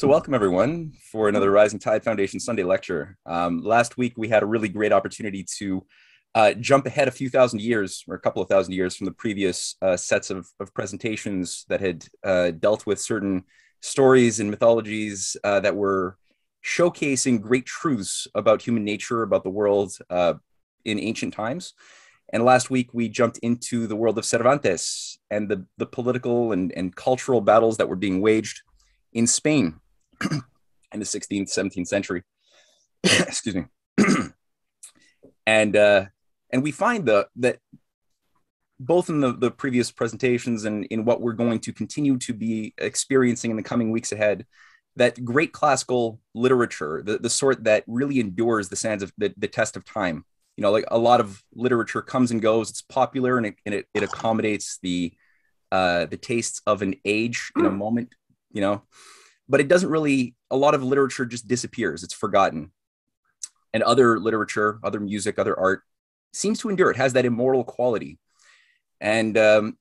So, welcome everyone for another Rising Tide Foundation Sunday lecture. Um, last week, we had a really great opportunity to uh, jump ahead a few thousand years or a couple of thousand years from the previous uh, sets of, of, presentations that had uh, dealt with certain stories and mythologies uh, that were showcasing great truths about human nature, about the world uh, in ancient times. And last week, we jumped into the world of Cervantes and the, the political and, and cultural battles that were being waged in Spain in the 16th, 17th century. Excuse me. and uh, and we find the that both in the, the previous presentations and in what we're going to continue to be experiencing in the coming weeks ahead, that great classical literature, the, the sort that really endures the sands of the, the test of time. You know, like a lot of literature comes and goes, it's popular and it, and it, it accommodates the uh, the tastes of an age in a moment, you know but it doesn't really a lot of literature just disappears. It's forgotten. And other literature other music other art seems to endure. It has that immortal quality. And um,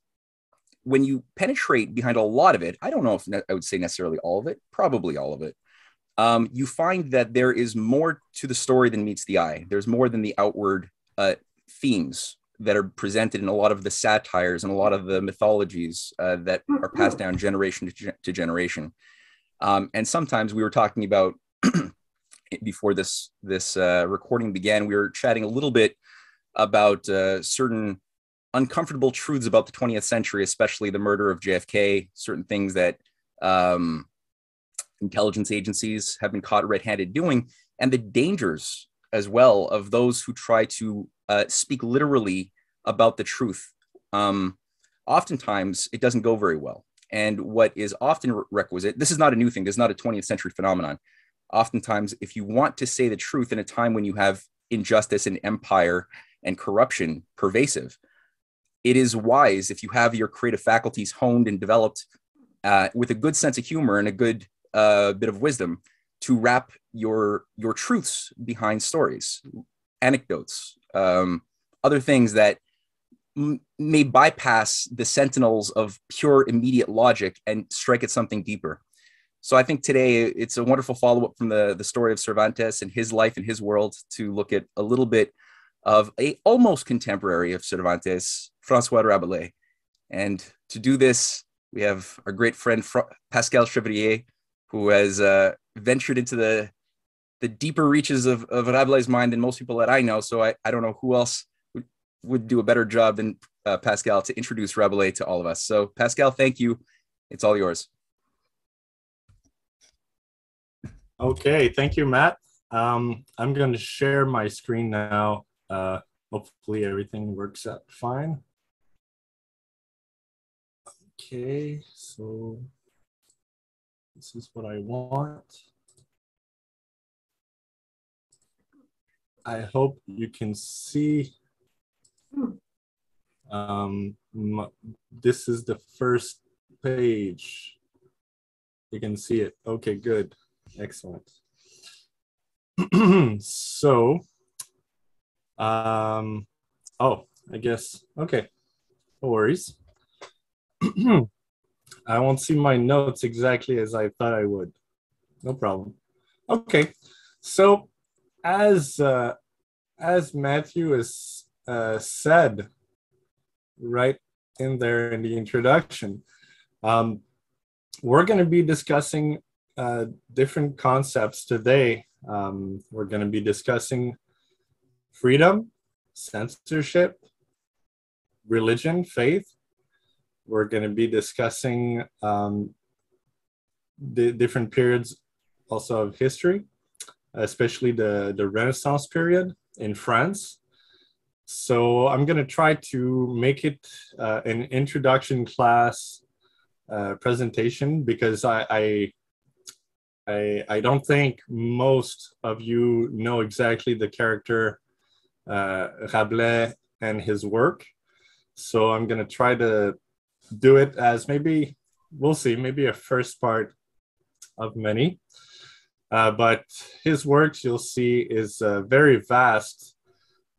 when you penetrate behind a lot of it i don't know if ne- i would say necessarily all of it probably all of it um, you find that there is more to the story than meets the eye. There's more than the outward uh, themes that are presented in a lot of the satires and a lot of the mythologies uh, that are passed down generation to, ge- to generation um, and sometimes we were talking about before this this uh, recording began, we were chatting a little bit about uh, certain uncomfortable truths about the 20th century, especially the murder of JFK, certain things that um, intelligence agencies have been caught red-handed doing, and the dangers as well of those who try to uh, speak literally about the truth. Um, oftentimes, it doesn't go very well. And what is often requisite, this is not a new thing, this is not a 20th century phenomenon. Oftentimes, if you want to say the truth in a time when you have injustice and empire and corruption pervasive, it is wise if you have your creative faculties honed and developed uh, with a good sense of humor and a good uh, bit of wisdom to wrap your your truths behind stories, anecdotes, um, other things that may bypass the sentinels of pure immediate logic and strike at something deeper. So I think today it's a wonderful follow up from the, the story of Cervantes and his life and his world to look at a little bit of a almost contemporary of Cervantes, Francois Rabelais. And to do this, we have our great friend Pascal Chevrier, who has uh, ventured into the the deeper reaches of, of Rabelais' mind than most people that I know. So I, I don't know who else would do a better job than uh, Pascal to introduce Rabelais to all of us. So, Pascal, thank you. It's all yours. Okay, thank you, Matt. Um, I'm going to share my screen now. Uh, hopefully, everything works out fine. Okay, so this is what I want. I hope you can see um, this is the first page. You can see it. Okay, good. Excellent. so, um, oh, I guess, okay, no worries. I won't see my notes exactly as I thought I would. No problem. Okay, so as uh, as Matthew is uh, said right in there in the introduction. Um, we're going to be discussing uh, different concepts today. Um, we're going to be discussing freedom, censorship, religion, faith. We're going to be discussing um, the different periods also of history, especially the, the Renaissance period in France. So I'm going to try to make it uh, an introduction class uh, presentation because I, I, I, don't think most of you know exactly the character uh, Rabelais and his work. So I'm going to try to do it as maybe, we'll see, maybe a first part of many. Uh, but his works, you'll see, is uh, very vast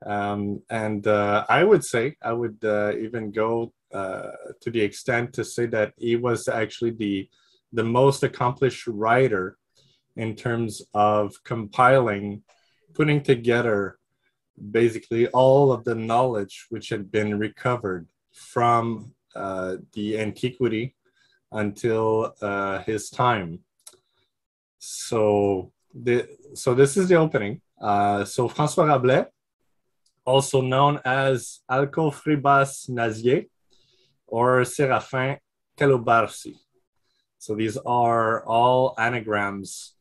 um, and uh, I would say, I would uh, even go uh, to the extent to say that he was actually the the most accomplished writer in terms of compiling, putting together basically all of the knowledge which had been recovered from uh, the antiquity until uh, his time. So, the, so this is the opening. Uh, so François Rabelais, also known as Alcofribas Nasier or Séraphin Calobarsy. So these are all anagrams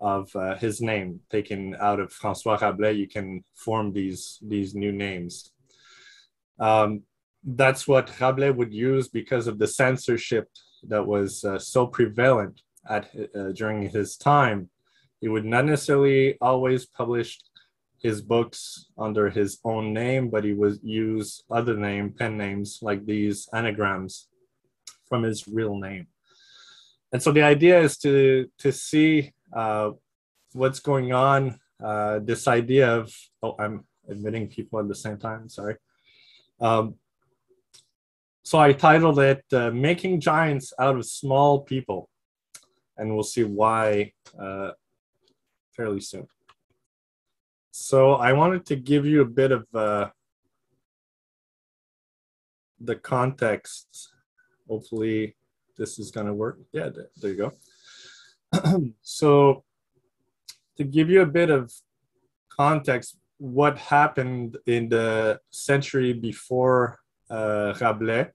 of uh, his name taken out of François Rabelais. You can form these these new names. Um, that's what Rabelais would use because of the censorship that was uh, so prevalent at uh, during his time. He would not necessarily always publish his books under his own name, but he would use other name pen names like these anagrams from his real name. And so the idea is to to see uh, what's going on. Uh, this idea of oh, I'm admitting people at the same time. Sorry. Um, so I titled it uh, "Making Giants Out of Small People," and we'll see why uh, fairly soon. So I wanted to give you a bit of uh, the context. Hopefully, this is going to work. Yeah, there, you go. so to give you a bit of context, what happened in the century before uh, Rabelais,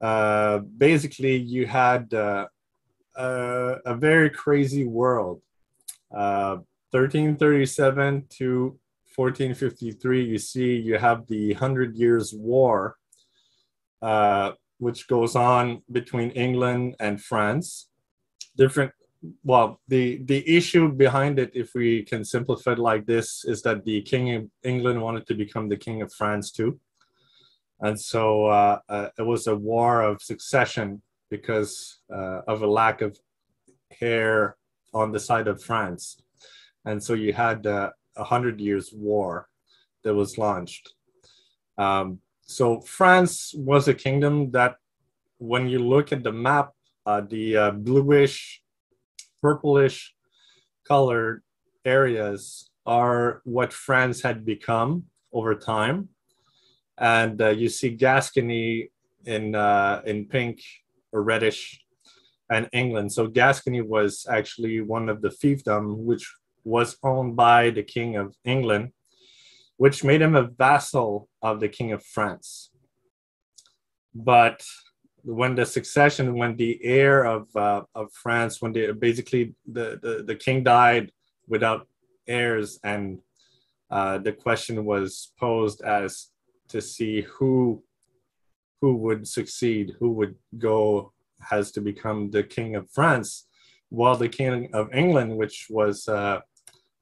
uh, basically you had uh, a, a, very crazy world. 1337 uh, to 1453, you see you have the Hundred Years' War, uh, which goes on between England and France. Different well the the issue behind it if we can simplify it like this is that the king of england wanted to become the king of france too and so uh, uh, it was a war of succession because uh, of a lack of heir on the side of france and so you had uh, a hundred years war that was launched um, so france was a kingdom that when you look at the map uh, the uh, bluish purplish colored areas are what France had become over time. And uh, you see Gascony in, uh, in pink or reddish and England. So Gascony was actually one of the fiefdom which was owned by the King of England, which made him a vassal of the King of France. But when the succession, when the heir of uh, of France, when they basically the, the the king died without heirs, and uh, the question was posed as to see who who would succeed, who would go has to become the king of France, while the king of England, which was uh,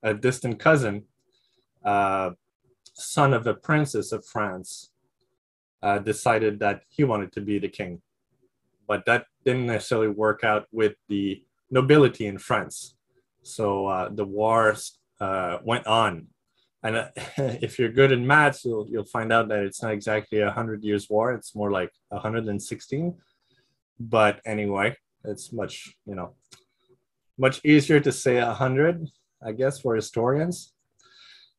a distant cousin, uh, son of a princess of France, uh, decided that he wanted to be the king but that didn't necessarily work out with the nobility in France. So uh, the wars uh, went on. And uh, if you're good in maths, you'll, you'll find out that it's not exactly a 100 years war, it's more like 116. But anyway, it's much, you know, much easier to say 100, I guess, for historians.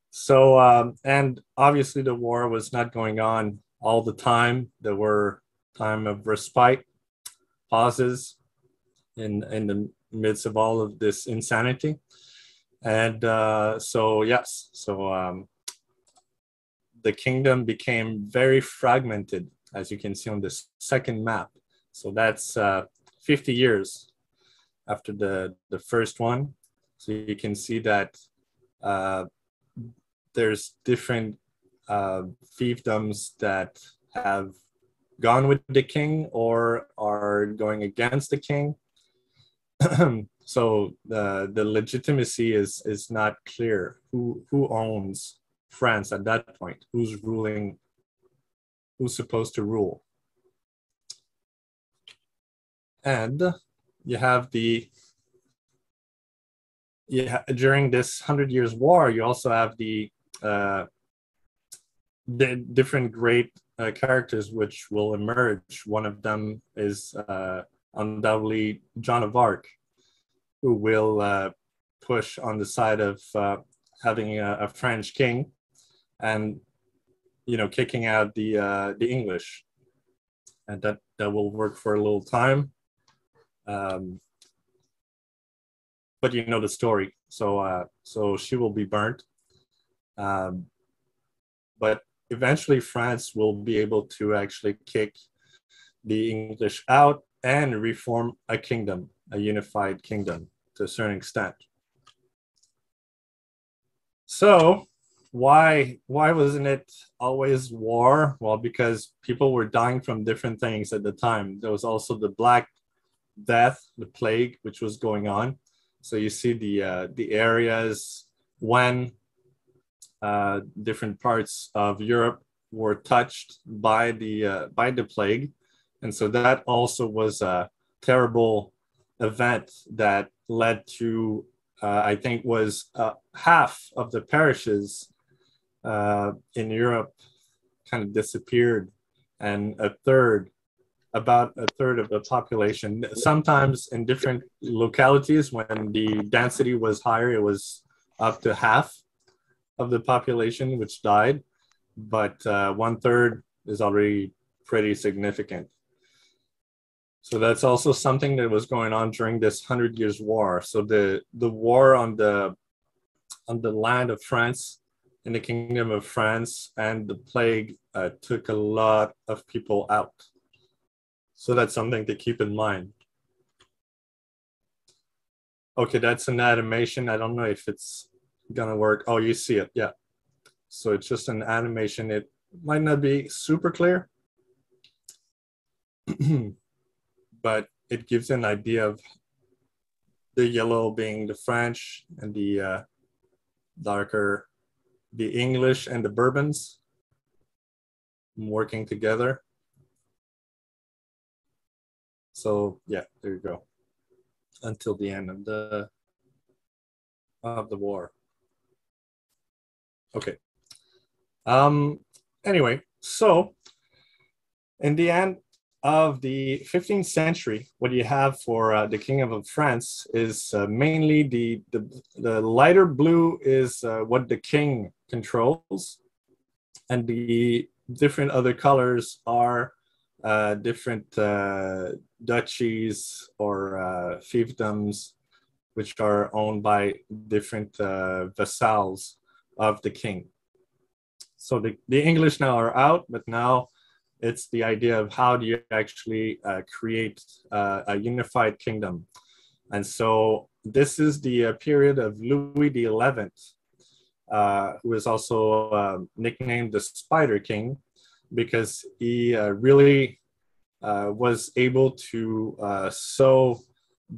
So, um, and obviously the war was not going on all the time. There were time of respite pauses in in the midst of all of this insanity and uh, so yes so um, the kingdom became very fragmented as you can see on this second map so that's uh, 50 years after the the first one so you can see that uh, there's different uh, fiefdoms that have gone with the king or are going against the king. so the the legitimacy is is not clear. Who who owns France at that point? Who's ruling? Who's supposed to rule? And you have the yeah during this hundred years war you also have the uh, the different great uh, characters which will emerge. One of them is uh, undoubtedly Joan of Arc, who will uh, push on the side of uh, having a, a, French king and you know kicking out the uh, the English, and that that will work for a little time. Um, but you know the story, so uh, so she will be burnt. Um, but eventually, France will be able to actually kick the English out and reform a kingdom, a unified kingdom to a certain extent. So why why wasn't it always war? Well, because people were dying from different things at the time. There was also the Black Death, the plague, which was going on. So you see the uh, the areas when uh, different parts of Europe were touched by the uh, by the plague, and so that also was a terrible event that led to, uh, I think, was uh, half of the parishes uh, in Europe kind of disappeared, and a third, about a third of the population. Sometimes in different localities, when the density was higher, it was up to half of the population which died, but uh, one third is already pretty significant. So that's also something that was going on during this Hundred Years' War. So the the war on the on the land of France, in the Kingdom of France, and the plague uh, took a lot of people out. So that's something to keep in mind. Okay, that's an animation. I don't know if it's gonna work. Oh, you see it, yeah. So it's just an animation. It might not be super clear. but it gives an idea of the yellow being the French and the uh, darker the English and the Bourbons working together. So yeah, there you go. Until the end of the of the war. Okay. Um anyway, so in the end, of the 15th century, what you have for uh, the Kingdom of France is uh, mainly the, the, the, lighter blue is uh, what the king controls, and the different other colors are uh, different uh, duchies or uh, fiefdoms, which are owned by different vassals of the king. So the, the English now are out, but now it's the idea of how do you actually uh, create uh, a unified kingdom. And so this is the uh, period of Louis XI, uh, who is also nicknamed the Spider King because he uh, really uh, was able to sew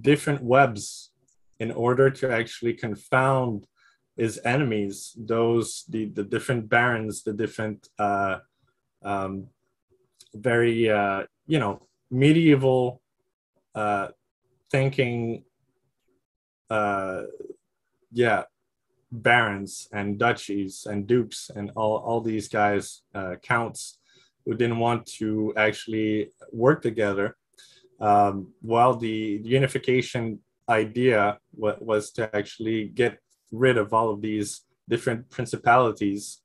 different webs in order to actually confound his enemies, those the, the different barons, the different um, very uh, you know medieval uh, thinking uh, yeah barons and duchies and dukes and all, all these guys uh, counts who didn't want to actually work together um, while the unification idea was to actually get rid of all of these different principalities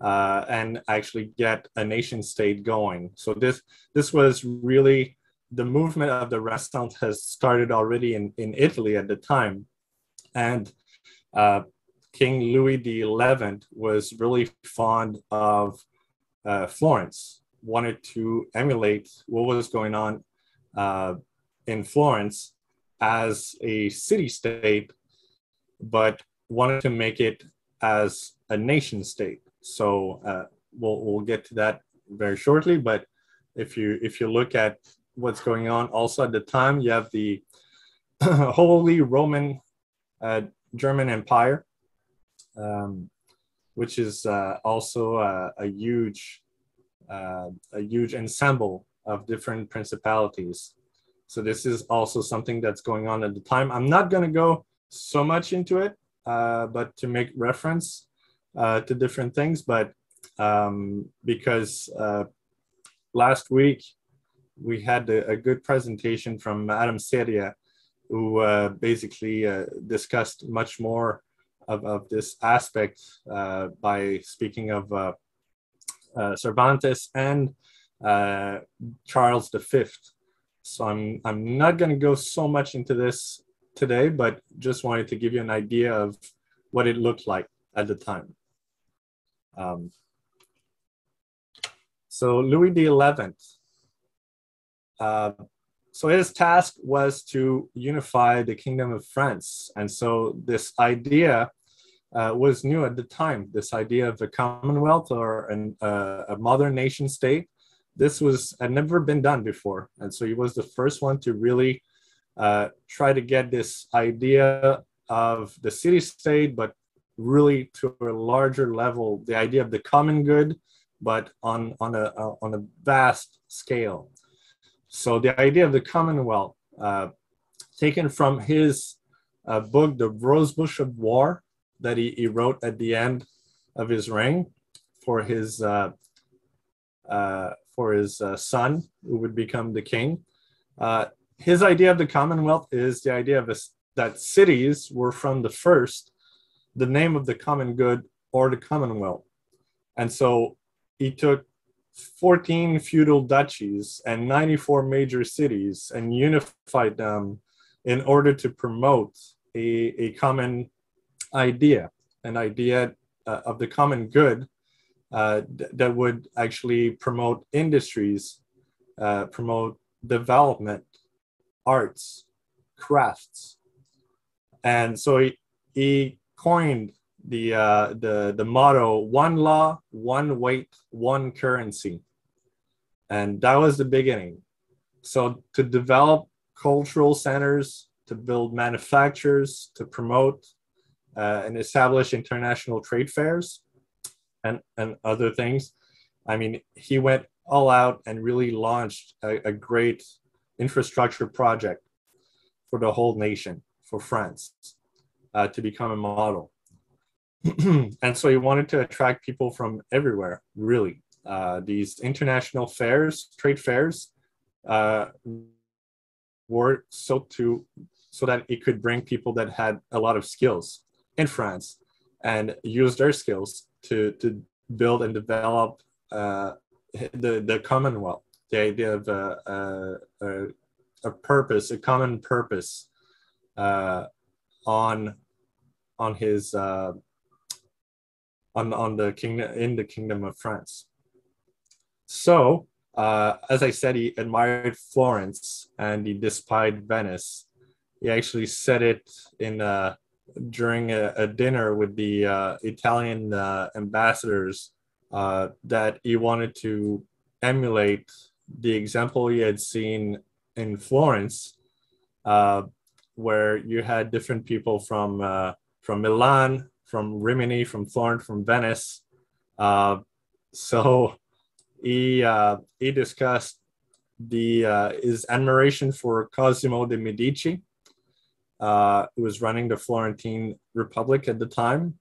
uh, and actually get a nation state going. So this this was really the movement of the Renaissance has started already in, in Italy at the time, and uh, King Louis XI was really fond of uh, Florence, wanted to emulate what was going on uh, in Florence as a city state, but wanted to make it as a nation state. So uh, we'll we'll get to that very shortly. But if you if you look at what's going on, also at the time you have the Holy Roman uh, German Empire, um, which is uh, also a, a huge uh, a huge ensemble of different principalities. So this is also something that's going on at the time. I'm not going to go so much into it, uh, but to make reference, uh, to different things, but um, because uh, last week we had a, a, good presentation from Adam Seria, who uh, basically uh, discussed much more of, of this aspect by speaking of uh, uh, Cervantes and Charles V. So I'm, I'm not going to go so much into this today, but just wanted to give you an idea of what it looked like at the time. Um, so Louis XI, uh, so his task was to unify the kingdom of France. And so this idea uh, was new at the time, this idea of a commonwealth or an, uh, a modern nation state. This was had never been done before. And so he was the first one to really uh, try to get this idea of the city state, but really to a larger level, the idea of the common good, but on, on, a, uh, on a vast scale. So the idea of the Commonwealth, uh, taken from his uh, book, The Rosebush of War, that he, he, wrote at the end of his reign for his, uh, uh for his uh, son, who would become the king. Uh, his idea of the Commonwealth is the idea of a, that cities were from the first the name of the common good or the Commonwealth. And so he took 14 feudal duchies and 94 major cities and unified them in order to promote a, a common idea, an idea uh, of the common good uh, th- that would actually promote industries, uh, promote development, arts, crafts. And so he, he coined the uh, the the motto one law one weight one currency and that was the beginning so to develop cultural centers to build manufacturers to promote uh, and establish international trade fairs and and other things. I mean he went all out and really launched a, a great infrastructure project for the whole nation for france uh, to become a model. And so he wanted to attract people from everywhere, really. Uh, these international fairs, trade fairs, uh, were so to so that it could bring people that had a lot of skills in France and use their skills to to build and develop uh, the the Commonwealth, the idea of a, a, a purpose, a common purpose uh, on on his uh, on, on the kingdom in the kingdom of France. So, uh, as I said, he admired Florence and he despised Venice. He actually said it in uh, during a, a, dinner with the uh, Italian uh, ambassadors uh, that he wanted to emulate the example he had seen in Florence, uh, where you had different people from from Milan, from Rimini, from Florence, from Venice. Uh, so he uh, he discussed the uh, his admiration for Cosimo de Medici, uh, who was running the Florentine Republic at the time,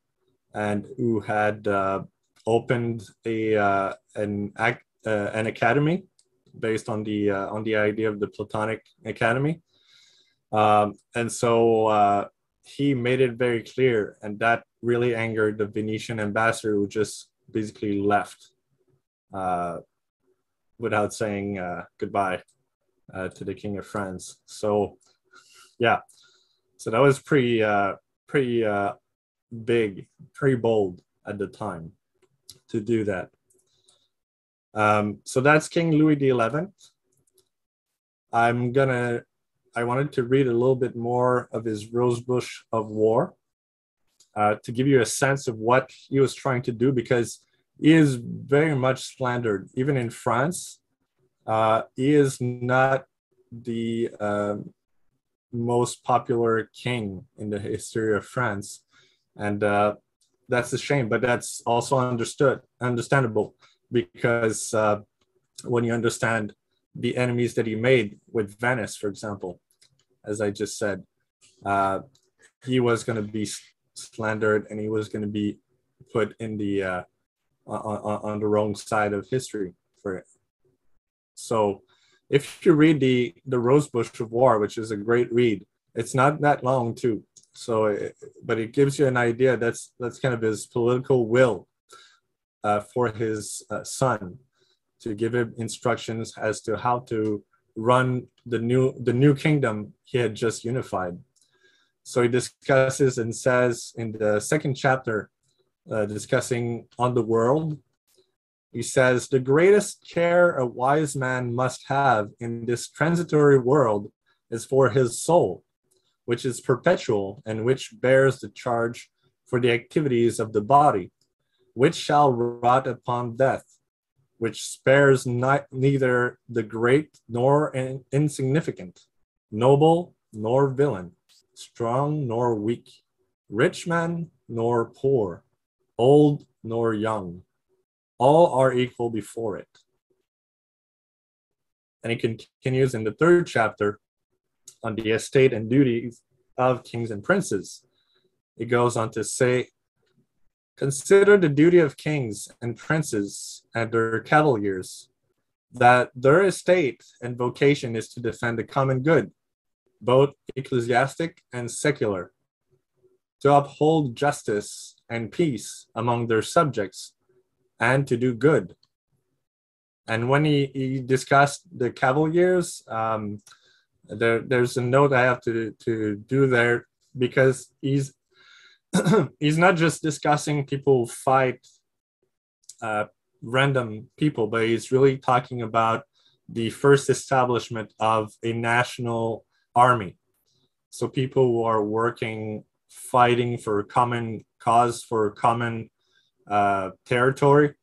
and who had uh, opened a uh, an uh, an academy based on the uh, on the idea of the Platonic Academy. Um, and so uh, he made it very clear, and that really angered the Venetian ambassador, who just basically left without saying goodbye to the King of France. So, yeah, so that was pretty, uh, pretty uh, big, pretty bold at the time to do that. Um, so that's King Louis XI. I'm gonna I wanted to read a little bit more of his Rosebush of War uh, to give you a sense of what he was trying to do because he is very much slandered, even in France. Uh, he is not the uh, most popular king in the history of France. And uh, that's a shame, but that's also understood, understandable, because uh, when you understand the enemies that he made with Venice, for example, as I just said, uh, he was going to be slandered and he was going to be put in the uh, on, on, the wrong side of history for it. So if you read the the Rosebush of War, which is a great read, it's not that long too. So, it, but it gives you an idea. That's that's kind of his political will uh, for his uh, son to give him instructions as to how to run the new the new kingdom he had just unified. So he discusses and says in the second chapter, uh, discussing on the world, he says the greatest care a wise man must have in this transitory world is for his soul, which is perpetual and which bears the charge for the activities of the body, which shall rot upon death which spares not, neither the great nor in, insignificant, noble nor villain, strong nor weak, rich man nor poor, old nor young. All are equal before it. And he continues in the third chapter on the estate and duties of kings and princes. It goes on to say, Consider the duty of kings and princes and their cavaliers, that their estate and vocation is to defend the common good, both ecclesiastic and secular, to uphold justice and peace among their subjects, and to do good. And when he, he discussed the cavaliers, um, there, there's a note I have to, to do there because he's he's not just discussing people who fight uh, random people, but he's really talking about the first establishment of a national army. So people who are working, fighting for a common cause, for a common uh, territory.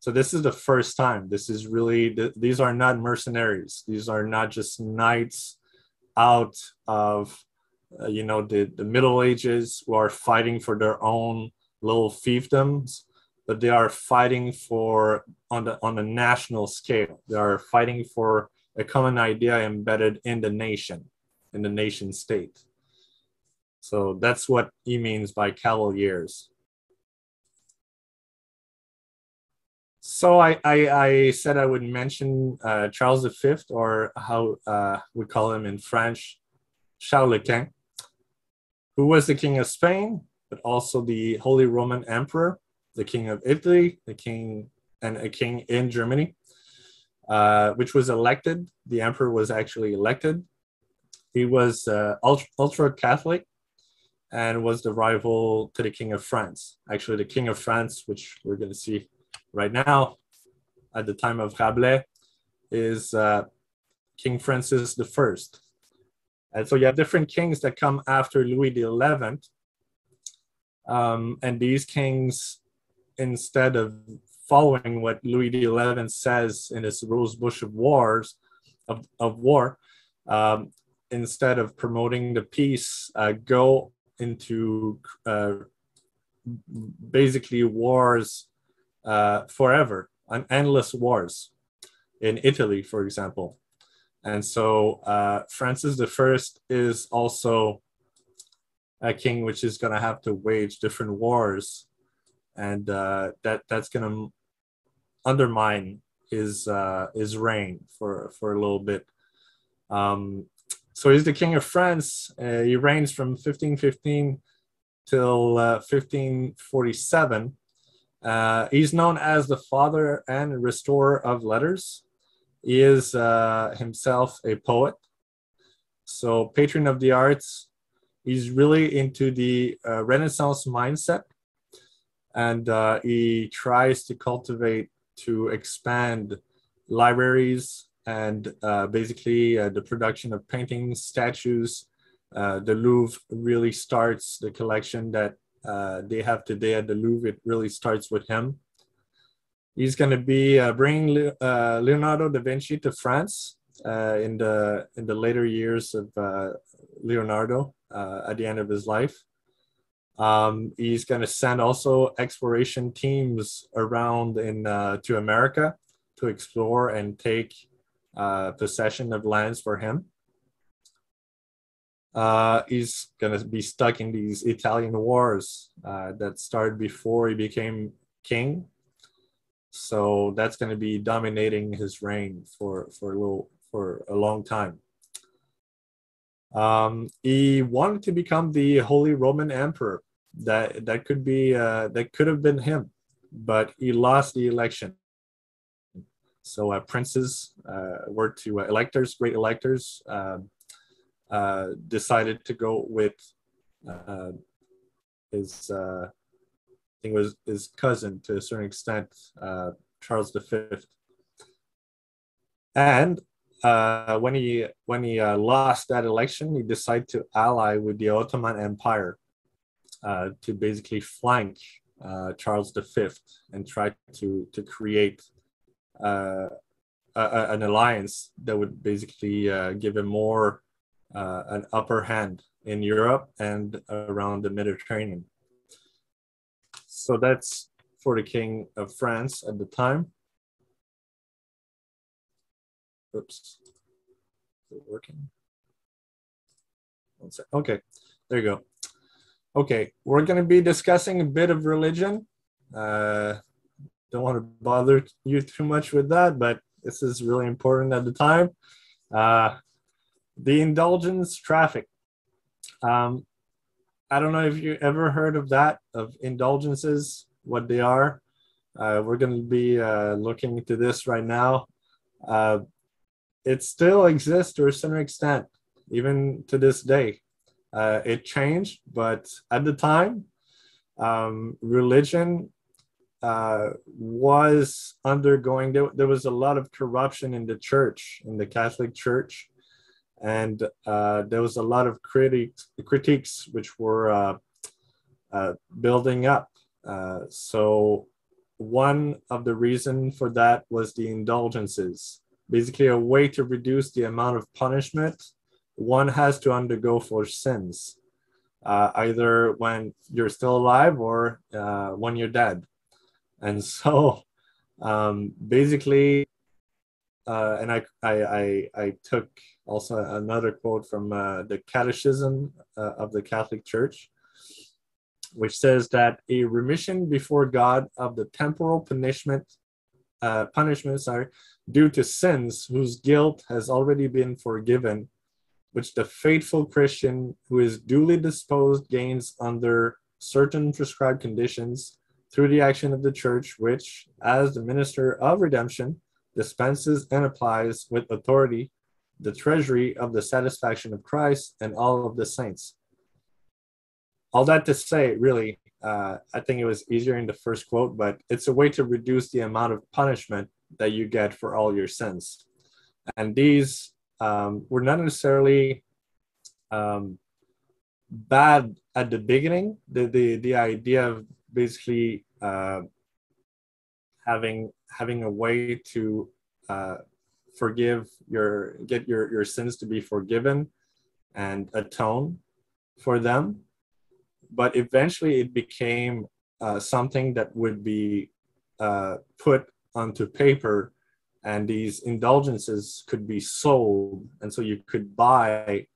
So this is the first time. This is really, th- these are not mercenaries. These are not just knights out of uh, you know, the, the Middle Ages who are fighting for their own little fiefdoms, but they are fighting for on the on a national scale. They are fighting for a common idea embedded in the nation, in the nation state. So that's what he means by cavaliers. So I, I, I, said I would mention uh, Charles V, or how uh, we call him in French, Charles le Quint who was the king of Spain, but also the Holy Roman Emperor, the king of Italy, the king and a king in Germany, uh, which was elected. The emperor was actually elected. He was uh, ultra, ultra Catholic and was the rival to the king of France. Actually, the king of France, which we're going to see right now at the time of Rabelais, is uh, King Francis First. And so you have different kings that come after Louis XI. Um, and these kings, instead of following what Louis XI says in his Rose Bush of Wars, of, of war, um, instead of promoting the peace, uh, go into uh, basically wars uh, forever, endless wars in Italy, for example. And so uh, Francis I is also a king which is going to have to wage different wars, and uh, that that's going to undermine his uh, his reign for for a little bit. Um, so he's the king of France. Uh, he reigns from 1515 till 1547. Uh, he's known as the father and restorer of letters he is uh, himself a poet, so patron of the arts. He's really into the uh, Renaissance mindset, and uh, he tries to cultivate to expand libraries and uh, basically uh, the production of paintings, statues. The Louvre really starts the collection that they have today at the Louvre. It really starts with him he's going to be uh, bringing uh, Leonardo da Vinci to France uh, in the in the later years of uh, Leonardo uh, at the end of his life. Um, he's going to send also exploration teams around in uh, to America to explore and take possession of lands for him. He's going to be stuck in these Italian wars that started before he became king so that's going to be dominating his reign for for a little for a long time. Um, he wanted to become the Holy Roman Emperor. That that could be uh, that could have been him, but he lost the election. So uh, princes uh, were to uh, electors, great electors, uh, decided to go with uh, his, uh, I think was his cousin to a certain extent, uh, Charles V. And uh, when he when he lost that election, he decided to ally with the Ottoman Empire to basically flank Charles V and try to to create uh, a, an alliance that would basically uh, give him more an upper hand in Europe and around the Mediterranean. So that's for the King of France at the time. Oops. Is it working? Okay, there you go. Okay, we're going to be discussing a bit of religion. Uh, don't want to bother you too much with that, but this is really important at the time. Uh, the indulgence traffic. Um, I don't know if you ever heard of that, of indulgences, what they are. Uh, we're going to be uh, looking into this right now. Uh, it still exists to a certain extent, even to this day. Uh, it changed, but at the time, um, religion uh, was undergoing, there, there, was a lot of corruption in the church, in the Catholic Church. And uh, there was a lot of critiques, critiques which were uh, uh, building up. Uh, so one of the reasons for that was the indulgences basically a way to reduce the amount of punishment one has to undergo for sins, uh, either when you're still alive or when you're dead. And so um, basically, uh, and I, I, I, I, took also another quote from uh, the Catechism uh, of the Catholic Church, which says that a remission before God of the temporal punishment, uh, punishment, sorry, due to sins whose guilt has already been forgiven, which the faithful Christian who is duly disposed gains under certain prescribed conditions through the action of the church, which, as the minister of redemption, dispenses and applies with authority the treasury of the satisfaction of Christ and all of the saints. All that to say, really, uh, I think it was easier in the first quote, but it's a way to reduce the amount of punishment that you get for all your sins. And these um, were not necessarily um, bad at the beginning. The, the, the idea of basically uh, having having a way to uh, forgive your get your, your sins to be forgiven and atone for them. But eventually it became uh, something that would be uh, put onto paper and these indulgences could be sold. And so you could buy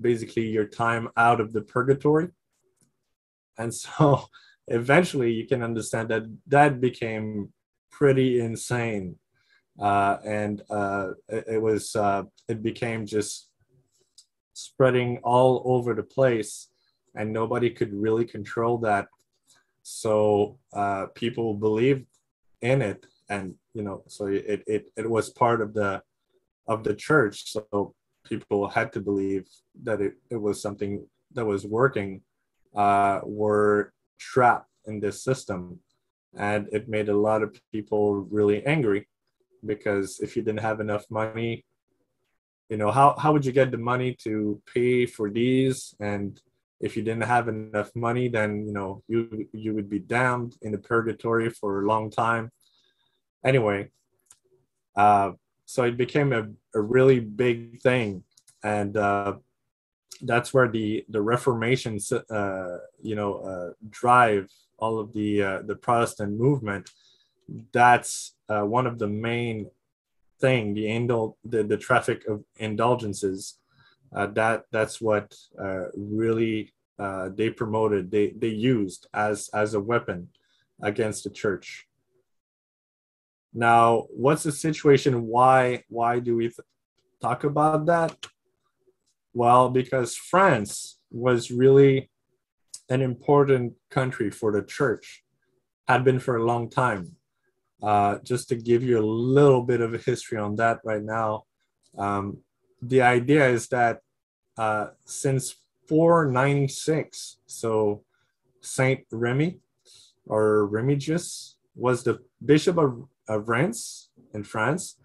basically your time out of the purgatory. And so eventually you can understand that that became pretty insane. Uh, and uh, it, it, was uh, it became just spreading all over the place and nobody could really control that. So uh, people believed in it and you know so it, it it was part of the of the church. So people had to believe that it, it was something that was working uh, were trapped in this system and it made a lot of people really angry because if you didn't have enough money you know how, how would you get the money to pay for these? And if you didn't have enough money then you know you you would be damned in the purgatory for a long time. Anyway, uh, so it became a, a really big thing, and uh, that's where the the Reformation, uh, you know, uh, drive all of the uh, the Protestant movement. That's uh, one of the main thing the indul the, the traffic of indulgences. that that's what really they promoted. They they used as as a weapon against the church. Now, what's the situation? Why why do we th- talk about that? Well, because France was really an important country for the church, had been for a long time. Uh, just to give you a little bit of a history on that right now, um, the idea is that uh, since 496, so Saint Remy or Remigius was the bishop of, of Reims in France,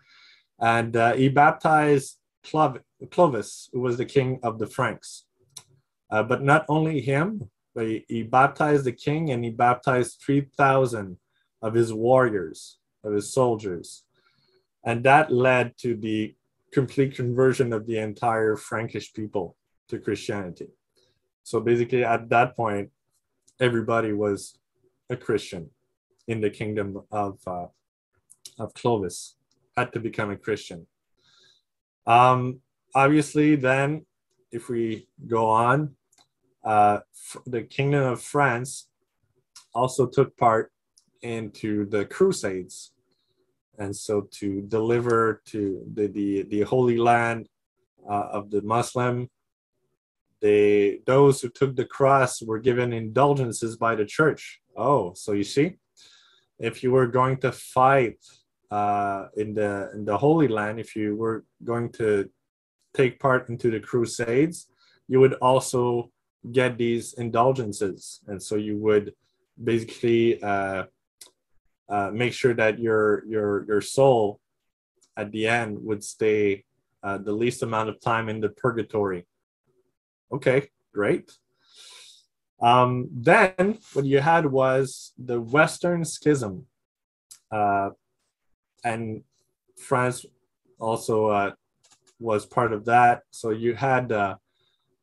and uh, he baptized Clovis, who was the king of the Franks. Uh, but not only him, but he, he, baptized the king and he baptized 3,000 of his warriors, of his soldiers. And that led to the complete conversion of the entire Frankish people to Christianity. So basically, at that point, everybody was a Christian in the kingdom of, uh, of Clovis, had to become a Christian. Um, obviously, then, if we go on, uh, the Kingdom of France also took part into the Crusades, and so to deliver to the the, the Holy Land uh, of the Muslim, they those who took the cross were given indulgences by the church. Oh, so you see, if you were going to fight uh, in the in the Holy Land, if you were going to take part into the Crusades, you would also get these indulgences, and so you would basically uh, uh, make sure that your your your soul at the end would stay uh, the least amount of time in the purgatory. Okay, great. Um, then what you had was the Western Schism, uh, and France also uh, was part of that. So you had uh,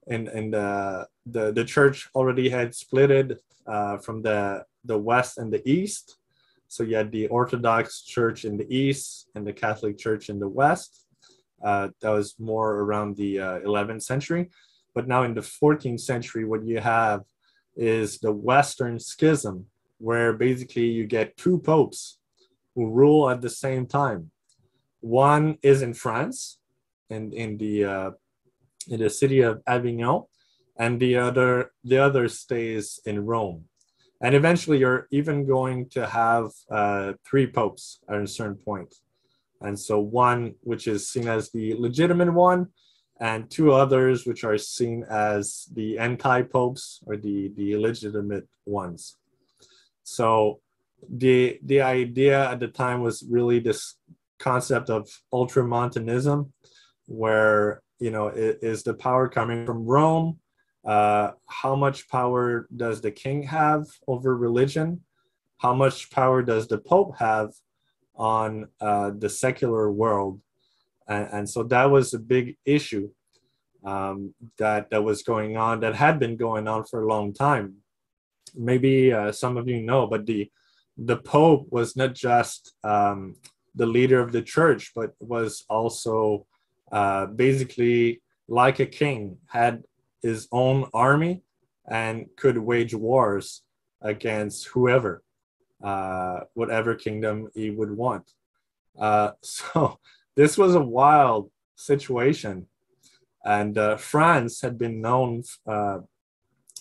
in in the the the church already had splitted uh, from the the west and the east. So you had the Orthodox Church in the east and the Catholic Church in the west. Uh, that was more around the uh, 11th century. But now in the 14th century, what you have is the Western Schism, where basically you get two popes who rule at the same time. One is in France, and in the uh, in the city of Avignon, and the other the other stays in Rome. And eventually, you're even going to have uh, three popes at a certain point. And so, one which is seen as the legitimate one, and two others which are seen as the anti popes or the, the illegitimate ones. So, the, the idea at the time was really this concept of ultramontanism, where you know is the power coming from Rome uh, how much power does the king have over religion? How much power does the pope have on uh, the secular world? And, and, so that was a big issue um, that that was going on, that had been going on for a long time. Maybe uh, some of you know, but the the pope was not just um, the leader of the church, but was also uh, basically like a king, had his own army and could wage wars against whoever, uh, whatever kingdom he would want. Uh, so this was a wild situation, and uh, France had been known uh,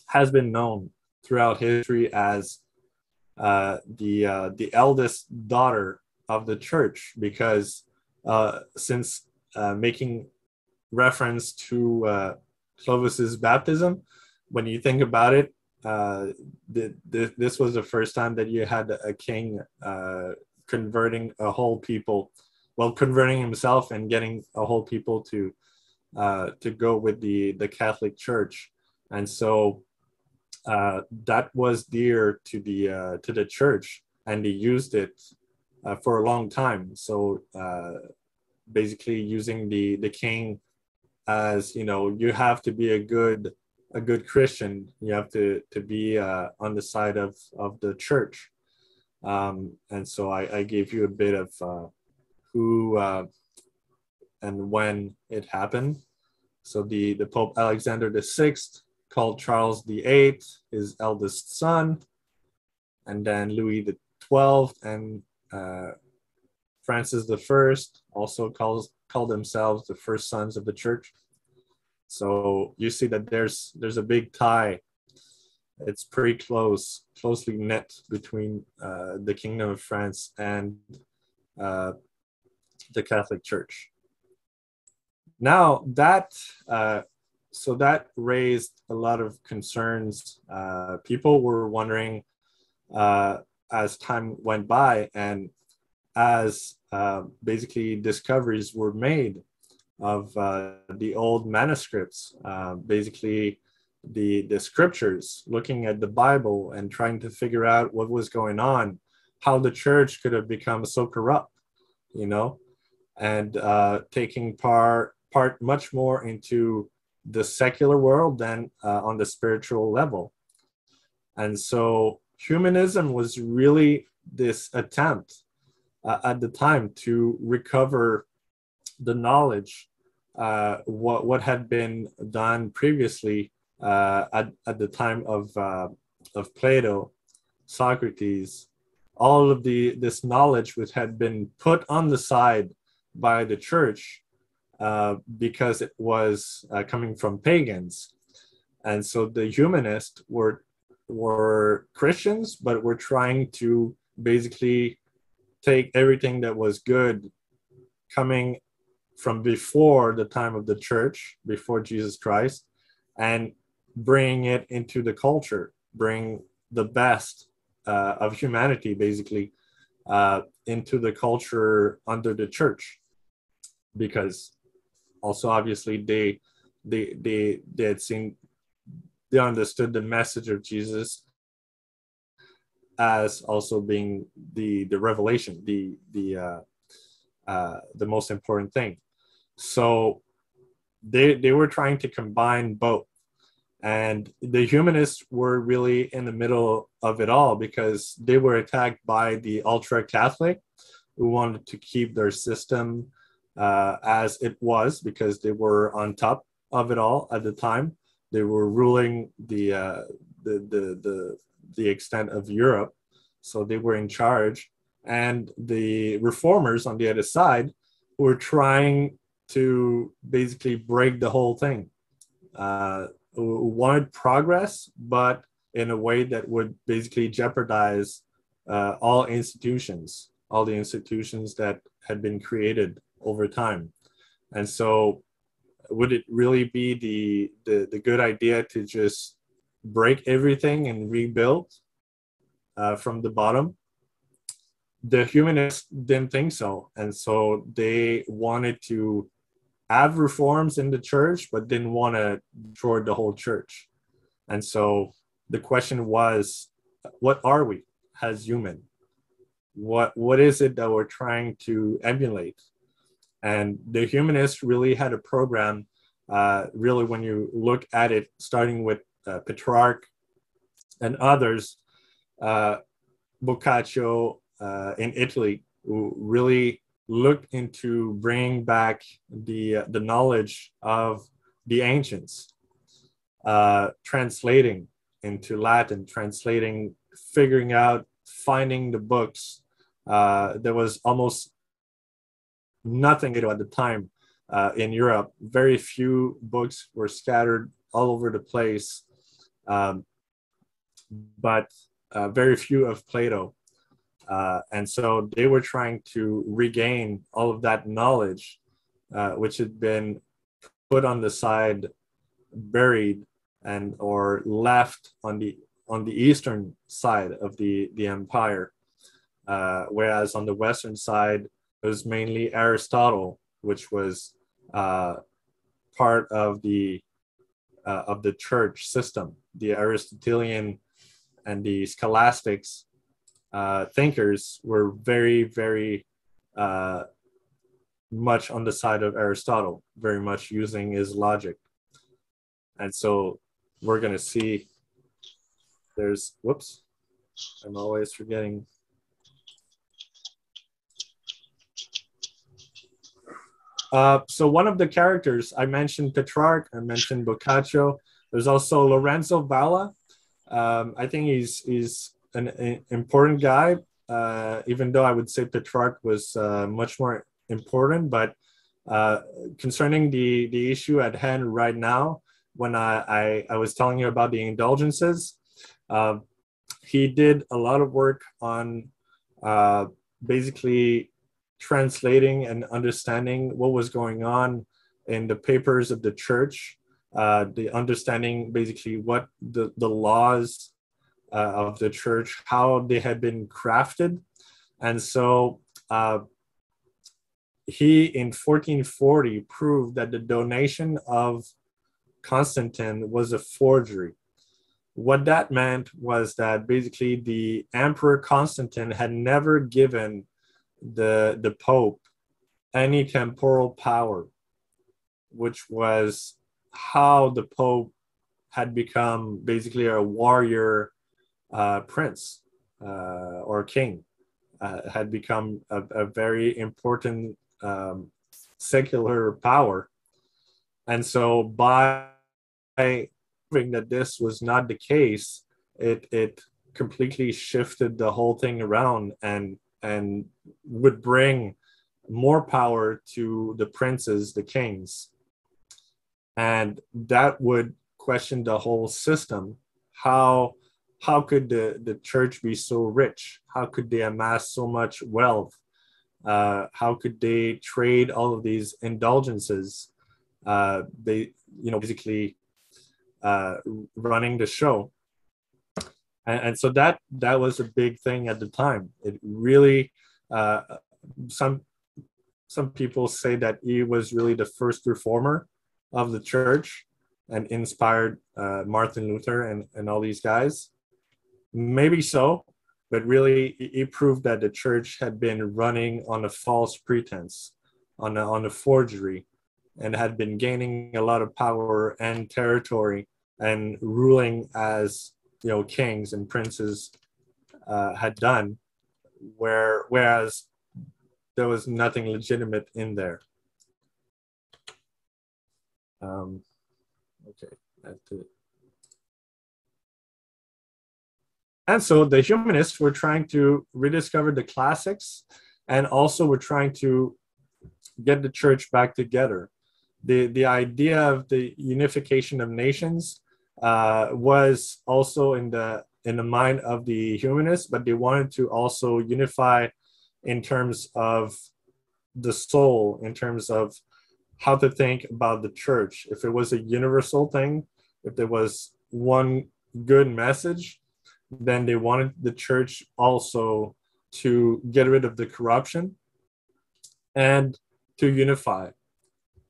has been known throughout history as uh, the uh, the eldest daughter of the church because since making reference to Clovis's baptism, when you think about it, uh, the, the, this was the first time that you had a king uh, converting a whole people, well, converting himself and getting a whole people to uh, to go with the the Catholic Church, and so uh, that was dear to the uh, to the church, and they used it uh, for a long time. So basically, using the the king as you know you have to be a good a good christian. You have to to be uh, on the side of of the church. Um, and so I, I gave you a bit of uh, who uh, and when it happened. So the the pope alexander the sixth called charles the eighth his eldest son and then louis the 12th and uh, francis the first also calls call themselves the first sons of the church. So you see that there's there's a big tie. It's pretty close, closely knit between uh, the Kingdom of France and uh, the Catholic Church. Now that uh, so that raised a lot of concerns. Uh, people were wondering uh, as time went by and as uh, basically discoveries were made of uh, the old manuscripts, uh, basically the the scriptures, looking at the Bible and trying to figure out what was going on, how the church could have become so corrupt, you know, and uh, taking part part much more into the secular world than uh, on the spiritual level. And so humanism was really this attempt uh, at the time to recover the knowledge, uh, what, what had been done previously uh, at, at the time of, uh, of Plato, Socrates, all of the this knowledge which had been put on the side by the church uh, because it was uh, coming from pagans. And so the humanists were, were Christians, but were trying to basically take everything that was good coming from before the time of the church, before Jesus Christ, and bring it into the culture, bring the best uh, of humanity, basically, uh, into the culture under the church. Because also obviously they they they they had seen they understood the message of jesus as also being the the revelation the the uh, uh, the most important thing so they they were trying to combine both and the humanists were really in the middle of it all because they were attacked by the ultra catholic who wanted to keep their system uh, as it was because they were on top of it all at the time. They were ruling the uh, the, the the the extent of Europe, so they were in charge. And the reformers on the other side were trying to basically break the whole thing. Uh, wanted progress, but in a way that would basically jeopardize uh, all institutions, all the institutions that had been created over time. And so would it really be the, the, the good idea to just break everything and rebuild uh, from the bottom? The humanists didn't think so. And so they wanted to have reforms in the church, but didn't want to destroy the whole church. And so the question was, what are we as human? What what is it that we're trying to emulate? And the humanists really had a program, uh, really, when you look at it, starting with uh, Petrarch and others, uh, Boccaccio uh, in Italy, who really looked into bringing back the, uh, the knowledge of the ancients, translating into Latin, translating, figuring out, finding the books. there was almost nothing at the time uh, in Europe. Very few books were scattered all over the place, um, but uh, very few of Plato. Uh, and so they were trying to regain all of that knowledge, uh, which had been put on the side, buried, and or left on the on the eastern side of the the empire, uh, whereas on the western side it was mainly Aristotle, which was uh, part of the uh, of the church system. The Aristotelian and the scholastics uh, thinkers were very, very uh, much on the side of Aristotle, very much using his logic. And so we're going to see there's, whoops, I'm always forgetting Uh, so one of the characters I mentioned Petrarch, I mentioned Boccaccio. There's also Lorenzo Valla. Um, I think he's he's an, an important guy, uh, even though I would say Petrarch was uh, much more important. But Uh, concerning the, the issue at hand right now, when I, I, I was telling you about the indulgences, uh, he did a lot of work on basically translating and understanding what was going on in the papers of the church, uh, the understanding basically what the, the laws uh, of the church, how they had been crafted. And so uh, he, in 1440, proved that the donation of Constantine was a forgery. What that meant was that basically the Emperor Constantine had never given the, the Pope any temporal power, which was how the Pope had become basically a warrior uh, prince uh, or king, uh, had become a, a very important um, secular power. And so by proving that this was not the case, it, it completely shifted the whole thing around and and would bring more power to the princes, the kings. And that would question the whole system. How how could the, the church be so rich? How could they amass so much wealth? Uh, how could they trade all of these indulgences? Uh, they, you know, basically uh, running the show. And, and, so that that was a big thing at the time. It really, uh, some some people say that he was really the first reformer of the church and inspired uh, Martin Luther and, and all these guys. Maybe so, but really he proved that the church had been running on a false pretense, on a, on a forgery, and had been gaining a lot of power and territory and ruling as you know kings and princes uh, had done, where whereas there was nothing legitimate in there. Um, okay, that's it. And so the humanists were trying to rediscover the classics and also were trying to get the church back together. The, the idea of the unification of nations uh, was also in the in the mind of the humanists, but they wanted to also unify in terms of the soul, in terms of how to think about the church. If it was a universal thing, if there was one good message, then they wanted the church also to get rid of the corruption and to unify,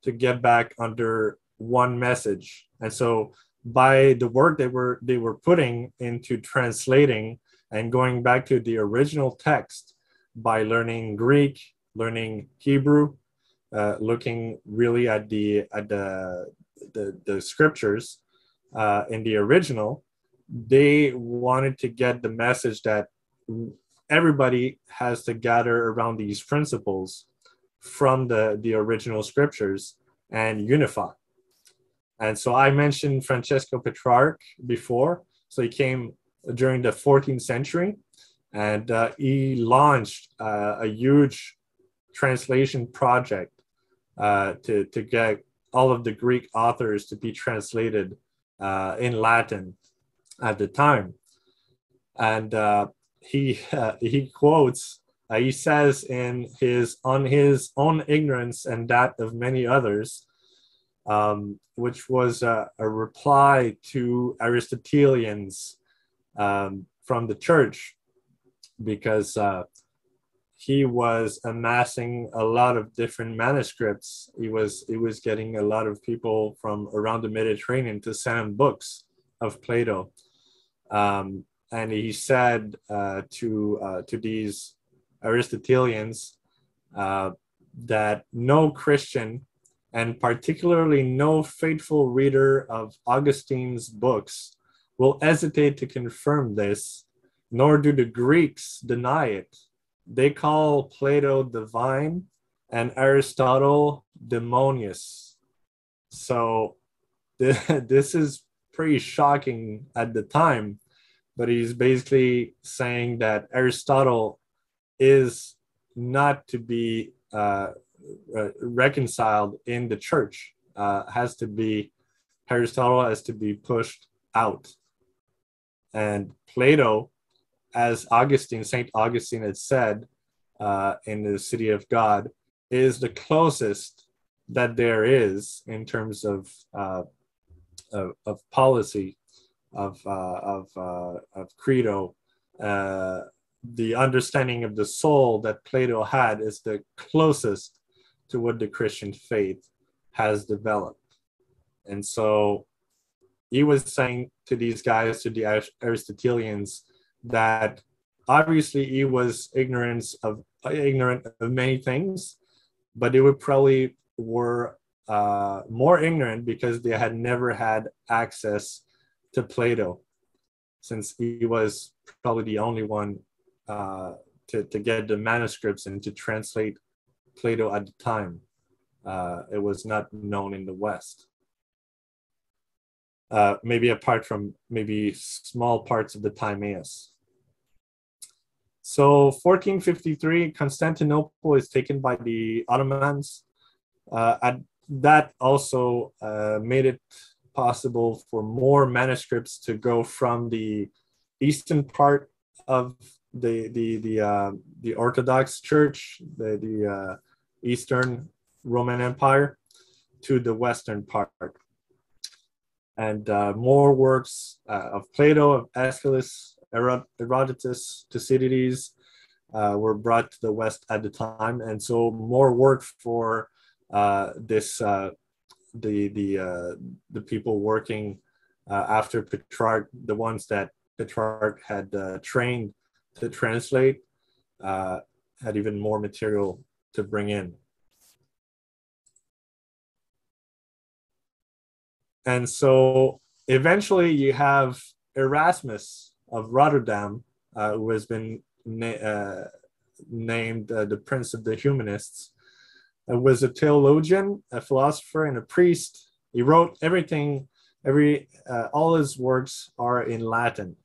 to get back under one message. And so by the work they were they were putting into translating and going back to the original text by learning Greek, learning Hebrew, uh, looking really at the at the the, the scriptures uh, in the original, they wanted to get the message that everybody has to gather around these principles from the, the original scriptures and unify. And so I mentioned Francesco Petrarch before. So he came during the 14th century and uh, he launched uh, a huge translation project uh, to, to get all of the Greek authors to be translated uh, in Latin at the time. And uh, he he quotes uh, he says in his on his own ignorance and that of many others, um, which was a, a, reply to Aristotelians um, from the church, because uh, he was amassing a lot of different manuscripts. He was he was getting a lot of people from around the Mediterranean to send him books of Plato um, and he said uh, to uh, to these Aristotelians uh, that no Christian, and particularly no faithful reader of Augustine's books, will hesitate to confirm this, nor do the Greeks deny it. They call Plato divine and Aristotle demonius. So this is pretty shocking at the time, but he's basically saying that Aristotle is not to be uh, uh, reconciled in the church uh, has to be Aristotle has to be pushed out, and Plato, as Augustine Saint Augustine had said uh, in the City of God, is the closest that there is in terms of uh, of, of, policy of uh, of of credo. The understanding of the soul that Plato had is the closest to what the Christian faith has developed. And so he was saying to these guys, to the Aristotelians, that obviously he was ignorant of ignorant of many things, but they would probably were uh, more ignorant because they had never had access to Plato, since he was probably the only one uh, to, to get the manuscripts and to translate Plato at the time. Uh, it was not known in the West. Uh, maybe apart from maybe small parts of the Timaeus. So 1453, Constantinople is taken by the Ottomans. Uh, at, that also uh, made it possible for more manuscripts to go from the eastern part of the the the uh, the Orthodox Church, the the uh, Eastern Roman Empire, to the Western part, and uh, more works uh, of Plato, of Aeschylus, Herodotus, Thucydides uh, were brought to the West at the time, and so more work for uh, this the the the people working after Petrarch, the ones that Petrarch had trained to translate, uh, had even more material to bring in. And so eventually you have Erasmus of Rotterdam, uh, who has been na uh, named uh, the Prince of the Humanists, uh, was a theologian, a philosopher, and a priest. He wrote everything, every uh, all his works are in Latin,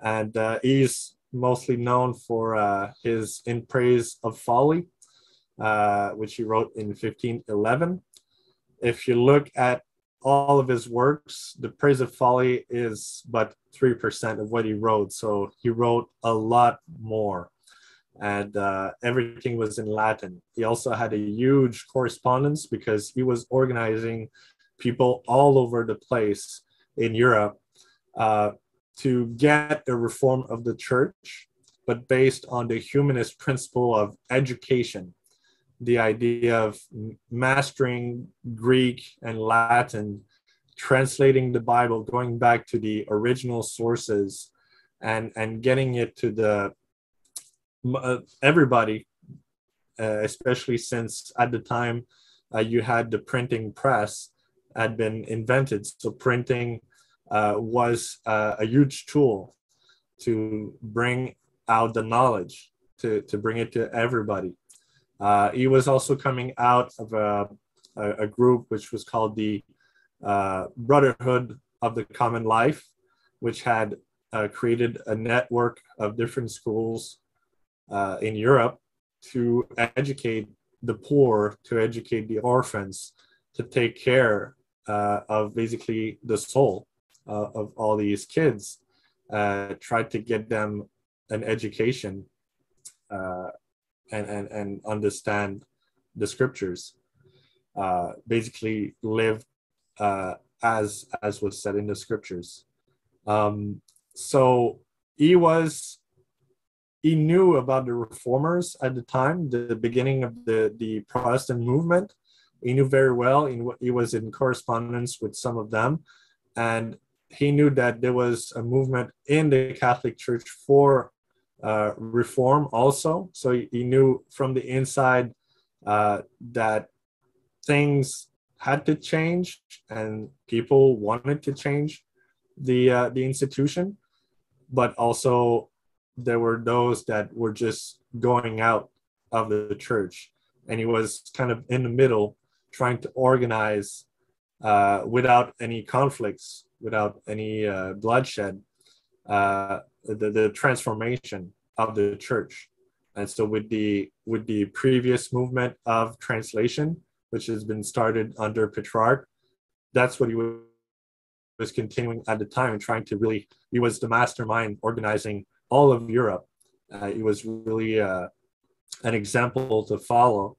and uh, he's mostly known for uh, his In Praise of Folly, uh, which he wrote in 1511. If you look at all of his works, The Praise of Folly is but 3% of what he wrote. So he wrote a lot more. And uh, everything was in Latin. He also had a huge correspondence because he was organizing people all over the place in Europe uh, to get a reform of the church, but based on the humanist principle of education, the idea of mastering Greek and Latin, translating the Bible, going back to the original sources, and and getting it to the uh, everybody, uh, especially since at the time uh, you had the printing press had been invented, so printing uh, was uh, a huge tool to bring out the knowledge, to, to bring it to everybody. Uh, he was also coming out of a, a, a group which was called the uh, Brotherhood of the Common Life, which had uh, created a network of different schools uh, in Europe to educate the poor, to educate the orphans, to take care of basically the soul uh, of all these kids, uh, tried to get them an education uh, and, and, and understand the scriptures. Uh, basically, live uh, as as was said in the scriptures. Um, so he was he knew about the reformers at the time, the beginning of the the Protestant movement. He knew very well. He, he was in correspondence with some of them, and he knew that there was a movement in the Catholic Church for uh, reform also. So he, knew from the inside uh, that things had to change and people wanted to change the uh, the institution, but also there were those that were just going out of the church, and he was kind of in the middle, trying to organize uh, without any conflicts without any uh, bloodshed, uh, the, the transformation of the church. And so with the with the previous movement of translation, which has been started under Petrarch, that's what he was continuing at the time, and trying to really. He was the mastermind organizing all of Europe. Uh, he was really uh, an example to follow,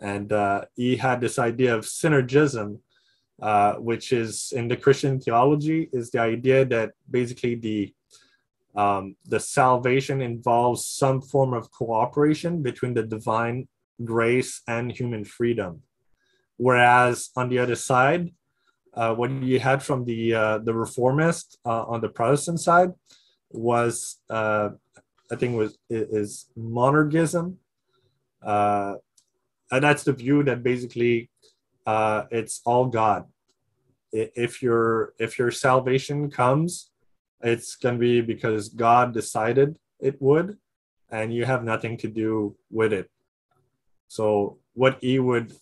and uh, he had this idea of synergism, uh, which is in the Christian theology, is the idea that basically the um, the salvation involves some form of cooperation between the divine grace and human freedom. Whereas on the other side, uh, what you had from the uh, the reformist uh, on the Protestant side was, uh, I think, was is monergism, uh, and that's the view that basically uh, it's all God. If your if your salvation comes it's going to be because God decided it would, and you have nothing to do with it. So what he would,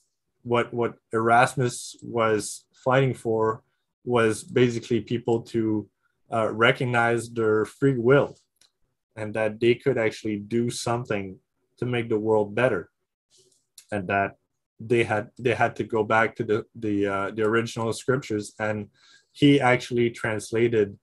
what what Erasmus was fighting for, was basically people to uh, recognize their free will, and that they could actually do something to make the world better, and that they had they had to go back to the the uh, the original scriptures, and he actually translated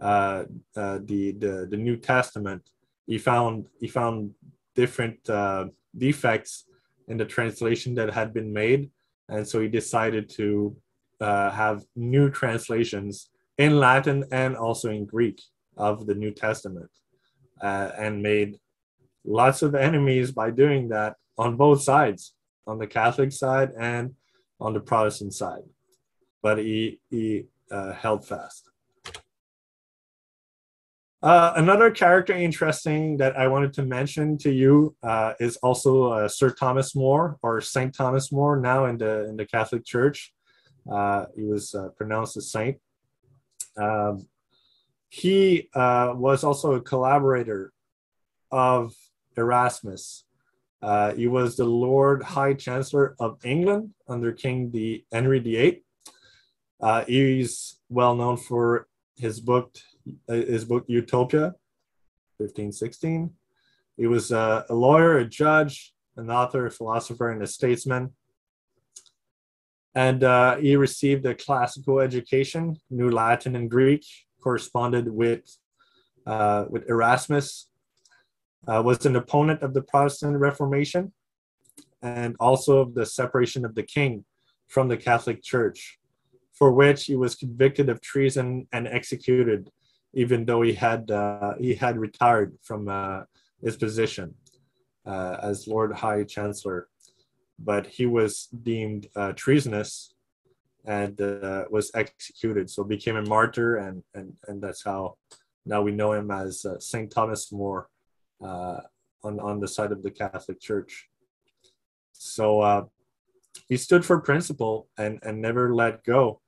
uh, uh, the, the the New Testament, he found he found different uh, defects in the translation that had been made, and so he decided to uh, have new translations in Latin and also in Greek of the New Testament, uh, and made lots of enemies by doing that on both sides, on the Catholic side and on the Protestant side. But he he uh, held fast. Uh, another character interesting that I wanted to mention to you uh, is also uh, Sir Thomas More or Saint Thomas More now in the in the Catholic Church. Uh, he was uh, pronounced a saint. Um, he was also a collaborator of Erasmus. He was the Lord High Chancellor of England under King the Henry VIII. he's well known for his book his book Utopia, 1516. He was uh, a lawyer, a judge, an author, a philosopher, and a statesman. And uh, he received a classical education, knew Latin and Greek, corresponded with, uh, with Erasmus, uh, was an opponent of the Protestant Reformation, and also of the separation of the king from the Catholic Church, for which he was convicted of treason and executed even though he had uh, he had retired from uh, his position uh, as Lord High Chancellor, but he was deemed uh, treasonous and uh, was executed. So became a martyr, and and and that's how now we know him as Saint Thomas More on on the side of the Catholic Church. So he stood for principle and and never let go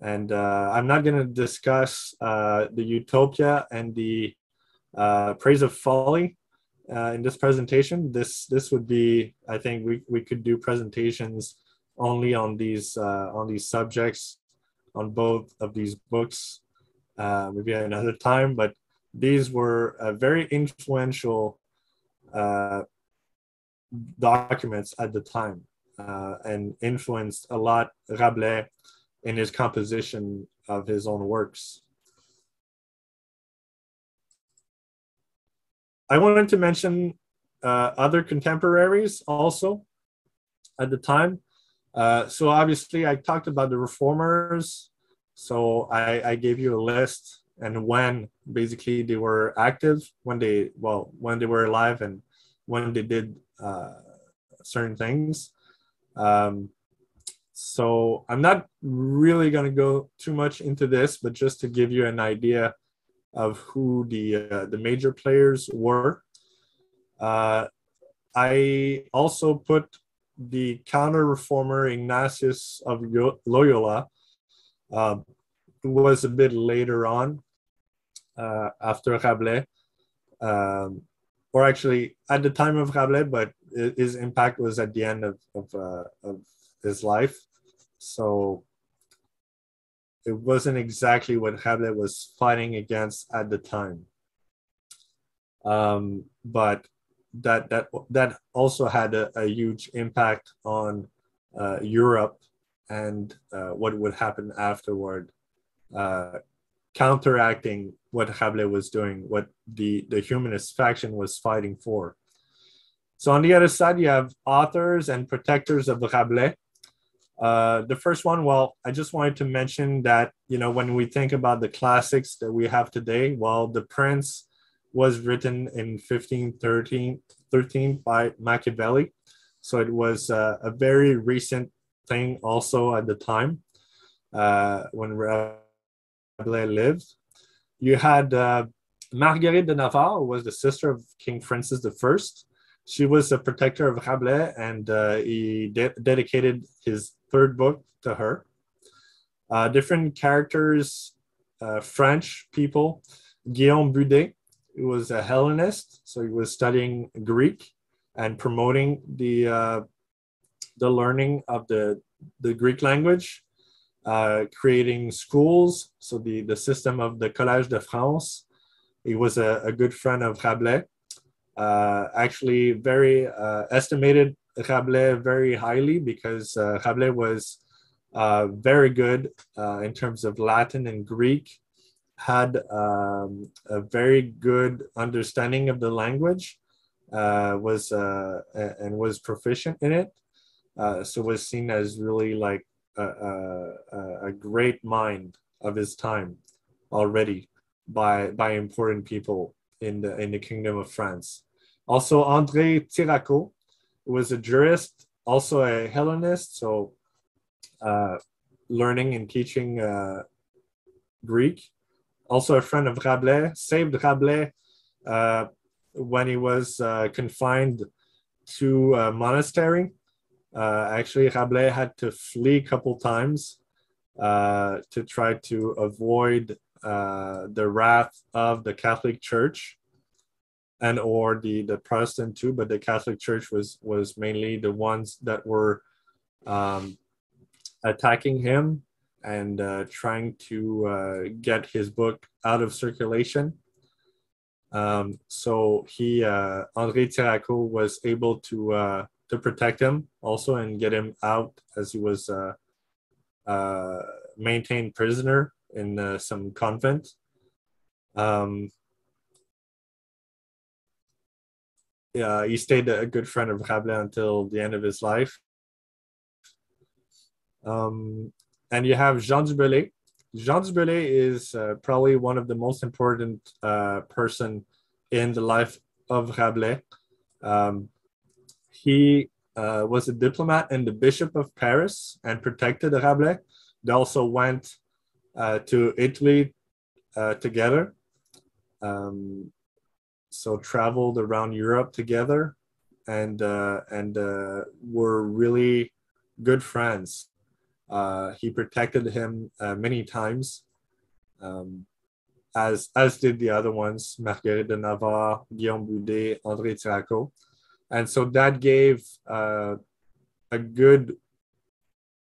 and uh, I'm not going to discuss uh, the utopia and the uh, praise of folly uh, in this presentation. This this would be, I think, we, we could do presentations only on these uh, on these subjects on both of these books, uh, maybe another time. But these were very influential documents at the time and influenced a lot Rabelais in his composition of his own works. I wanted to mention uh, other contemporaries also at the time. Uh, so obviously, I talked about the reformers. So I, I gave you a list and when basically they were active, when they well when they were alive and when they did uh, certain things. Um, so I'm not really going to go too much into this, but just to give you an idea of who the uh, the major players were. Uh, I also put the counter reformer Ignatius of Loyola, uh, who was a bit later on uh, after Rabelais, um, or actually at the time of Rabelais, but his impact was at the end of of, uh, of his life. So it wasn't exactly what Rabelais was fighting against at the time. Um, but that that that also had a, a huge impact on uh, Europe and uh, what would happen afterward, uh, counteracting what Rabelais was doing, what the the humanist faction was fighting for. So on the other side, you have authors and protectors of Rabelais. Uh, the first one, well, I just wanted to mention that you know when we think about the classics that we have today, well, The Prince was written in 1513 13 by Machiavelli. So it was uh, a very recent thing also at the time uh, when Rabelais lived. You had uh, Marguerite de Navarre, who was the sister of King Francis I. She was a protector of Rabelais and uh, he de- dedicated his third book to her. Uh, different characters, uh, French people, Guillaume Budé, he was a Hellenist, so he was studying Greek and promoting the uh, the learning of the the Greek language, uh, creating schools. So the the system of the Collège de France. He was a, a good friend of Rabelais. Uh, actually, very uh, estimated Rabelais very highly because uh, Rabelais was uh, very good in terms of Latin and Greek had um, a very good understanding of the language, uh, was uh, and was proficient in it. Uh, so was seen as really like a, a, a, great mind of his time already by by important people in the in the Kingdom of France. Also, André Tiraqueau was a jurist, also a Hellenist, so uh, learning and teaching uh, Greek also a friend of Rabelais, saved Rabelais uh, when he was uh, confined to a monastery. Uh, actually, Rabelais had to flee a couple times uh, to try to avoid uh, the wrath of the Catholic Church and or the, the Protestant too, but the Catholic Church was was mainly the ones that were um, attacking him and uh, trying to uh, get his book out of circulation. Um, so he, uh, André Tiraqueau, was able to uh, to protect him also and get him out as he was uh, uh, maintained prisoner in some convent. Um, yeah, he stayed a good friend of Rabelais until the end of his life. Um, and you have Jean du Bellay. Jean du Bellay is uh, probably one of the most important uh, person in the life of Rabelais. Um, he uh, was a diplomat and the Bishop of Paris and protected Rabelais. They also went uh, to Italy uh, together. Um, so traveled around Europe together and uh, and were really good friends. Uh, he protected him uh, many times, um, as as did the other ones, Marguerite de Navarre, Guillaume Budé, André Tiraqueau. And so that gave uh, a good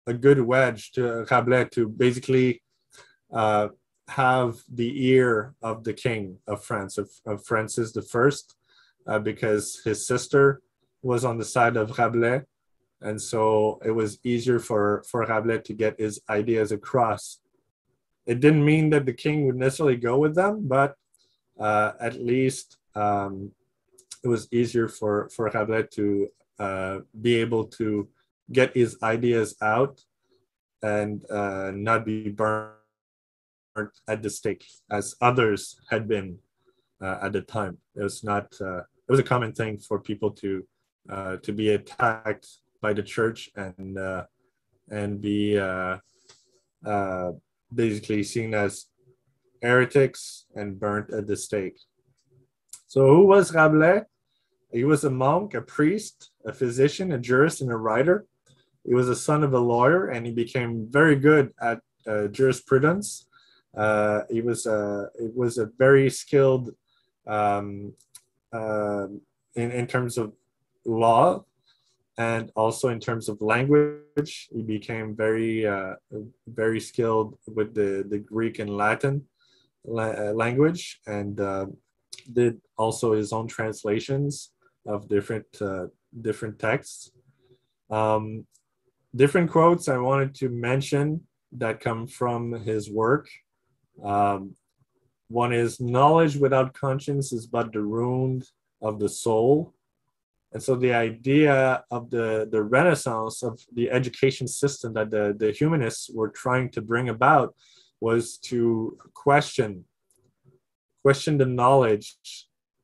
a good wedge to Rabelais to basically uh, have the ear of the king of France, of, of Francis the First, uh, because his sister was on the side of Rabelais and so it was easier for for Rabelais to get his ideas across. It didn't mean that the king would necessarily go with them, but uh, at least um, it was easier for for Rabelais to uh, be able to get his ideas out and uh, not be burned at the stake as others had been uh, at the time. It was not. Uh, it was a common thing for people to uh, to be attacked by the church and uh, and be basically seen as heretics and burnt at the stake. So who was Rabelais? He was a monk, a priest, a physician, a jurist, and a writer. He was a son of a lawyer, and he became very good at uh, jurisprudence. Uh, he was a it was a very skilled um, uh, in in terms of law and also in terms of language he became very uh, very skilled with the, the greek and latin la- uh, language and uh, did also his own translations of different uh, different texts. Um, different quotes I wanted to mention that come from his work. Um, one is knowledge without conscience is but the ruin of the soul. And so the idea of the, the renaissance of the education system that the, the humanists were trying to bring about was to question question the knowledge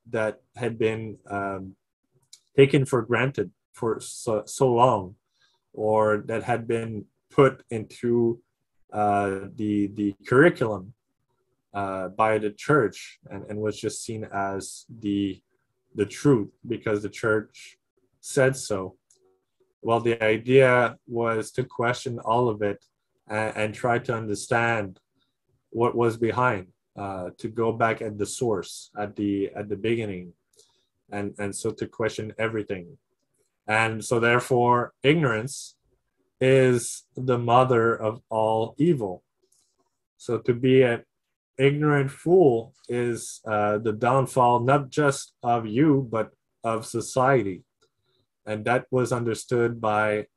that had been um, taken for granted for so, so long or that had been put into uh, the the curriculum uh, by the church and, and was just seen as the the truth because the church said so. Well, the idea was to question all of it and, and try to understand what was behind, uh, to go back at the source, at the at the beginning, and and so to question everything, and so therefore ignorance is the mother of all evil. So to be an ignorant fool is uh, the downfall not just of you but of society, and that was understood by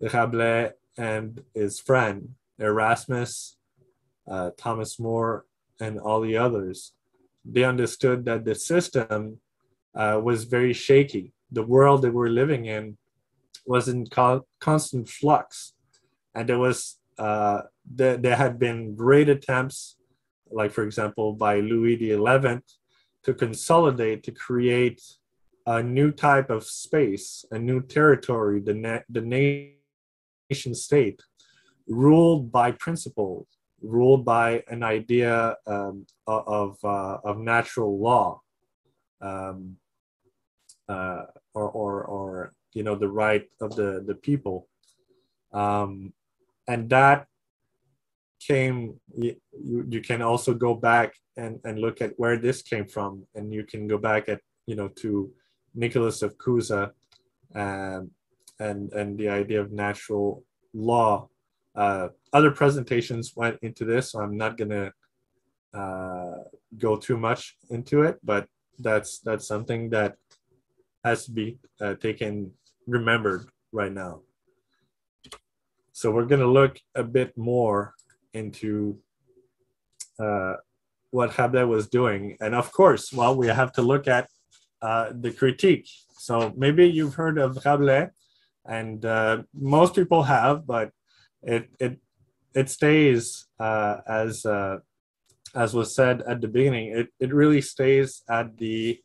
Rabelais and his friend Erasmus, uh, Thomas More, and all the others. They understood that the system uh, was very shaky. The world that we're living in was in co- constant flux, and there was uh, there, there had been great attempts, like for example by Louis XI, to consolidate to create a new type of space, a new territory, the na- the nation state, ruled by principles, ruled by an idea um, of uh, of natural law. Um, uh, or, or, or you know the right of the the people. Um, and that came you, you can also go back and, and look at where this came from. And you can go back at you know to nicholas of cusa um, and and the idea of natural law. Uh, other presentations went into this so i'm not going to uh, go too much into it but that's that's something that has to be uh, taken remembered right now. So we're going to look a bit more into uh, what Rabelais was doing, and of course, well, we have to look at uh, the critique. So maybe you've heard of Rabelais, and uh, most people have, but it it it stays uh, as uh, as was said at the beginning. It it really stays at the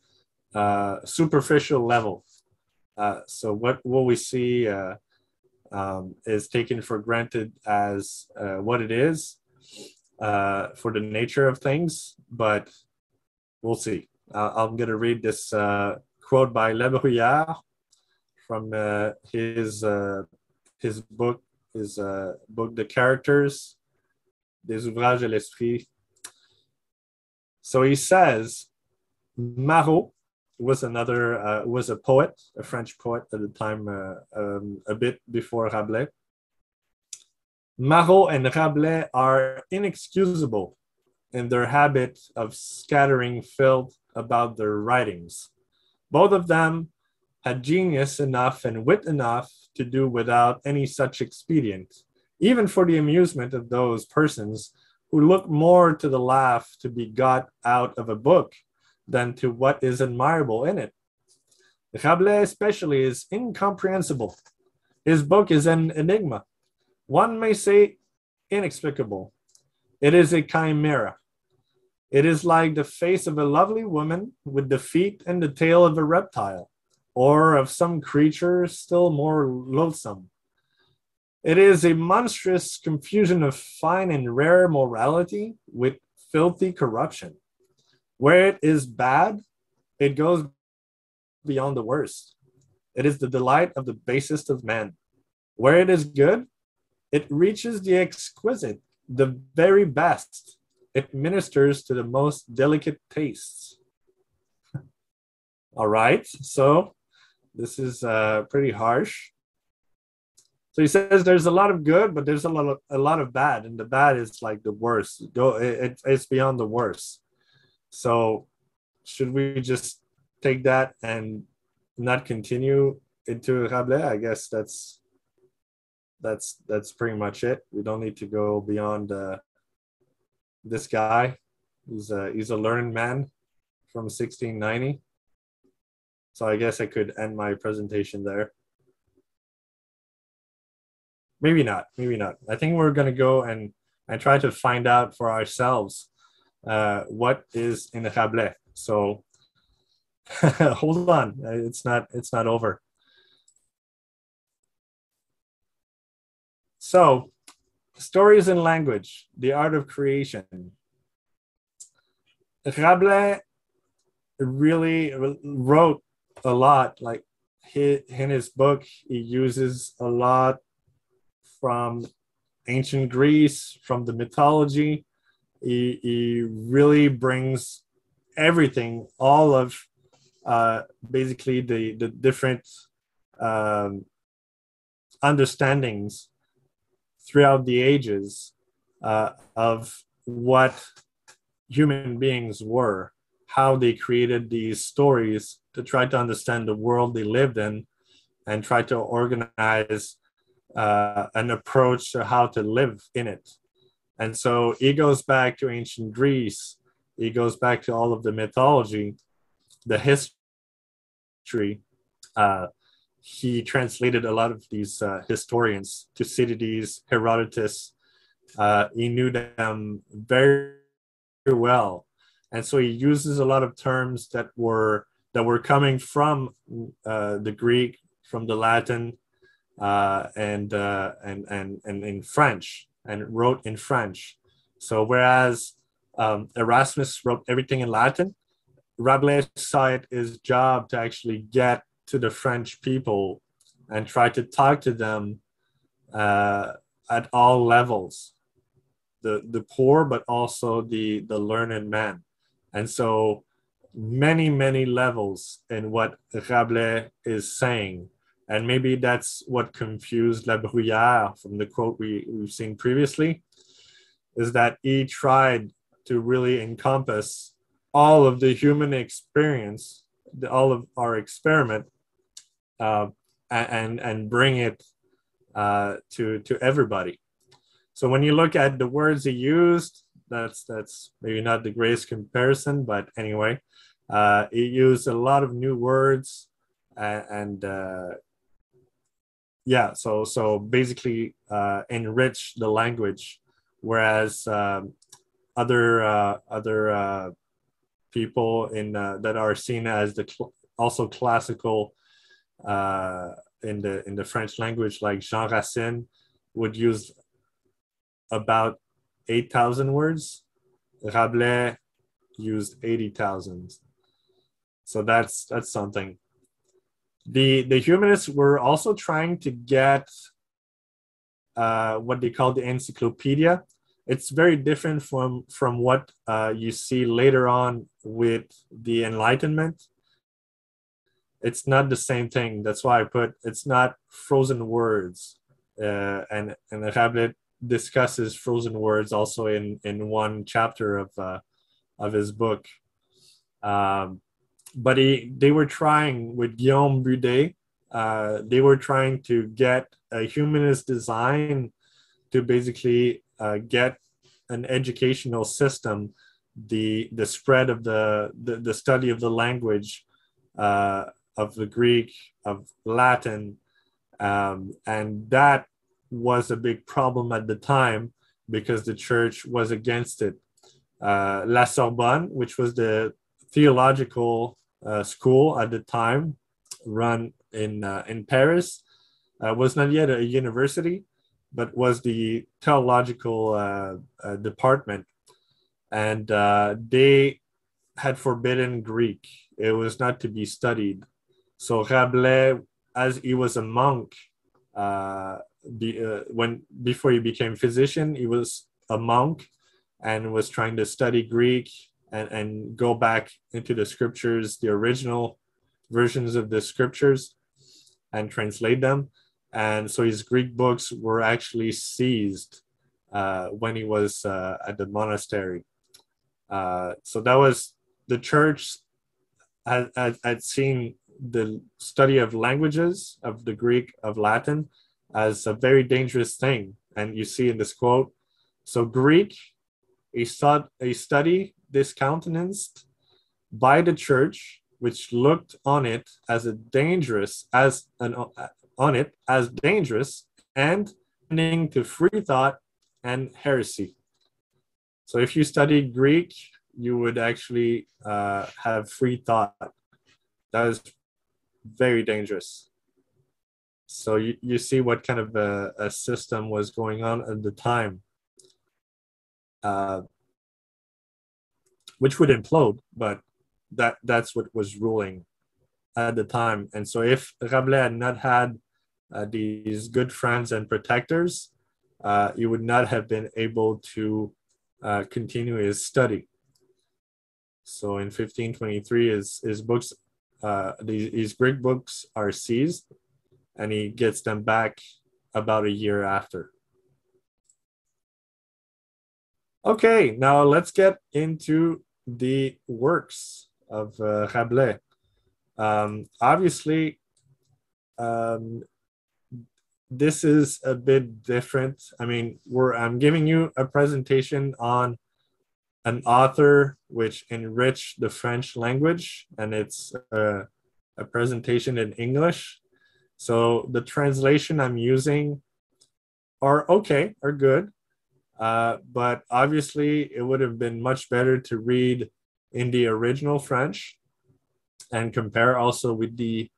uh, superficial level. Uh, so what what we see uh, um, is taken for granted as uh, what it is uh, for the nature of things, but we'll see. I'm going to read this quote by Le from his his book his book The Characters des ouvrages de l'esprit. So he says, Marot was another uh, was a poet, a French poet at the time, uh, um, a bit before Rabelais. Marot and Rabelais are inexcusable in their habit of scattering filth about their writings. Both of them had genius enough and wit enough to do without any such expedient, even for the amusement of those persons who look more to the laugh to be got out of a book than to what is admirable in it. Rabelais, especially, is incomprehensible. His book is an enigma. One may say inexplicable. It is a chimera. It is like the face of a lovely woman with the feet and the tail of a reptile, or of some creature still more loathsome. It is a monstrous confusion of fine and rare morality with filthy corruption. Where it is bad, it goes beyond the worst. It is the delight of the basest of men. Where it is good, it reaches the exquisite, the very best. It ministers to the most delicate tastes. All right, so this is uh, pretty harsh. So he says there's a lot of good, but there's a lot of a lot of bad, and the bad is like the worst. Go, it, it's beyond the worst. So should we just take that and not continue into Rabelais, I guess that's that's that's pretty much it. We don't need to go beyond uh, this guy. He's a he's a learned man from 1690. So I guess I could end my presentation there. Maybe not. Maybe not. I think we're gonna go and and try to find out for ourselves uh, what is in the Rabelais. So hold on, it's not it's not over. So, stories and language, the art of creation. Rabelais really wrote a lot. Like he, in his book, he uses a lot from ancient Greece, from the mythology. He, he really brings everything, all of uh, basically the, the different um, understandings throughout the ages uh, of what human beings were, how they created these stories to try to understand the world they lived in and try to organize uh, an approach to how to live in it. And so it goes back to ancient Greece, it goes back to all of the mythology, the history. Uh, he translated a lot of these uh, historians, Thucydides, Herodotus. Uh, he knew them very, very well, and so he uses a lot of terms that were that were coming from uh, the Greek, from the Latin, uh, and, uh, and and and in French, and wrote in French. So whereas um, Erasmus wrote everything in Latin, Rabelais saw it his job to actually get to the French people and try to talk to them uh, at all levels, the the poor, but also the the learned man, and so many many levels in what Rabelais is saying, and maybe that's what confused La Bruyère from the quote we we've seen previously, is that he tried to really encompass all of the human experience, the, all of our experiment, uh, and and bring it uh, to to everybody. So when you look at the words he used, that's that's maybe not the greatest comparison, but anyway, uh, he used a lot of new words and, and uh, yeah, so so basically uh, enrich the language, whereas um, other uh, other uh, people in uh, that are seen as the cl- also classical uh, in the in the French language, like Jean Racine, would use about eight thousand words. Rabelais used eighty thousand. So that's that's something. The the humanists were also trying to get uh, what they call the encyclopedia. It's very different from from what uh, you see later on with the Enlightenment it's not the same thing. That's why I put it's not frozen words. Uh, and and Rabelais discusses frozen words also in in one chapter of uh, of his book. Um, but he, they were trying with Guillaume Budé. Uh, they were trying to get a humanist design to basically uh, get an educational system, the the spread of the the, the study of the language uh, of the Greek, of Latin, um, and that was a big problem at the time because the church was against it. Uh, La Sorbonne, which was the theological school at the time, run in uh, in Paris, uh, was not yet a university, but was the theological uh, uh, department, and they had forbidden Greek. It was not to be studied. So Rabelais, as he was a monk, uh, the, uh, when before he became physician, he was a monk and was trying to study Greek and, and go back into the scriptures, the original versions of the scriptures, and translate them. And so his Greek books were actually seized uh, when he was uh, at the monastery. Uh, so that was the church had, had, had seen the study of languages of the Greek of Latin as a very dangerous thing. And you see in this quote, so Greek, a, stud, a study discountenanced by the church, which looked on it as a dangerous, as an on it as dangerous and ending to free thought and heresy. So if you study Greek, you would actually uh, have free thought. That is very dangerous. So you, you see what kind of a, a system was going on at the time, uh, which would implode, but that that's what was ruling at the time. And so if Rabelais had not had uh, these good friends and protectors, uh, he would not have been able to uh, continue his study. So in 1523, his, his books, uh, these, these Greek books are seized and he gets them back about a year after. Okay, now let's get into the works of uh, Rabelais. Um, obviously, um, this is a bit different. I mean, we're I'm giving you a presentation on an author which enriched the French language, and it's a, a presentation in English. So the translation I'm using are okay, are good, uh, but obviously it would have been much better to read in the original French and compare also with the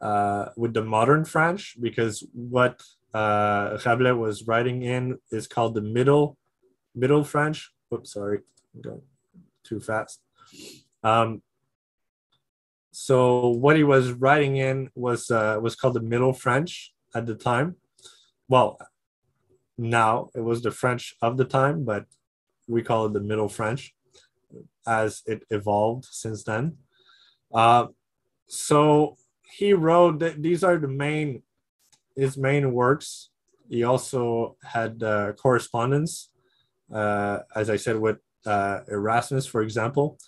uh, with the modern French because what uh, Rabelais was writing in is called the middle middle French. Oops, sorry, I'm going too fast. Um, so what he was writing in was uh, was called the Middle French at the time. Well, now it was the French of the time, but we call it the Middle French as it evolved since then. Uh, so he wrote that these are the main his main works. He also had uh, correspondence, uh, as I said, with uh, Erasmus, for example.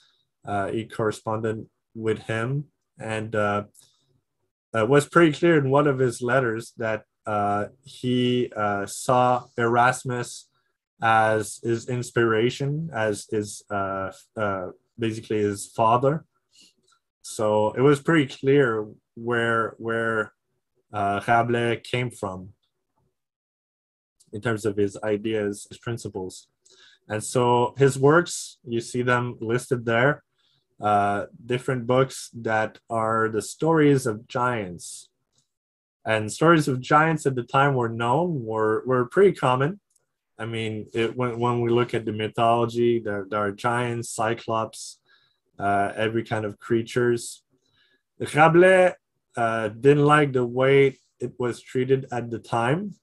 Uh, he corresponded with him, and uh, it was pretty clear in one of his letters that uh, he saw Erasmus as his inspiration, as his basically his father. So it was pretty clear where where uh, Rabelais came from in terms of his ideas, his principles. And so his works, you see them listed there, uh, different books that are the stories of giants. And stories of giants at the time were known, were, were pretty common. I mean, it, when, when we look at the mythology, there, there are giants, cyclops, uh, every kind of creatures. Rabelais uh, didn't like the way it was treated at the time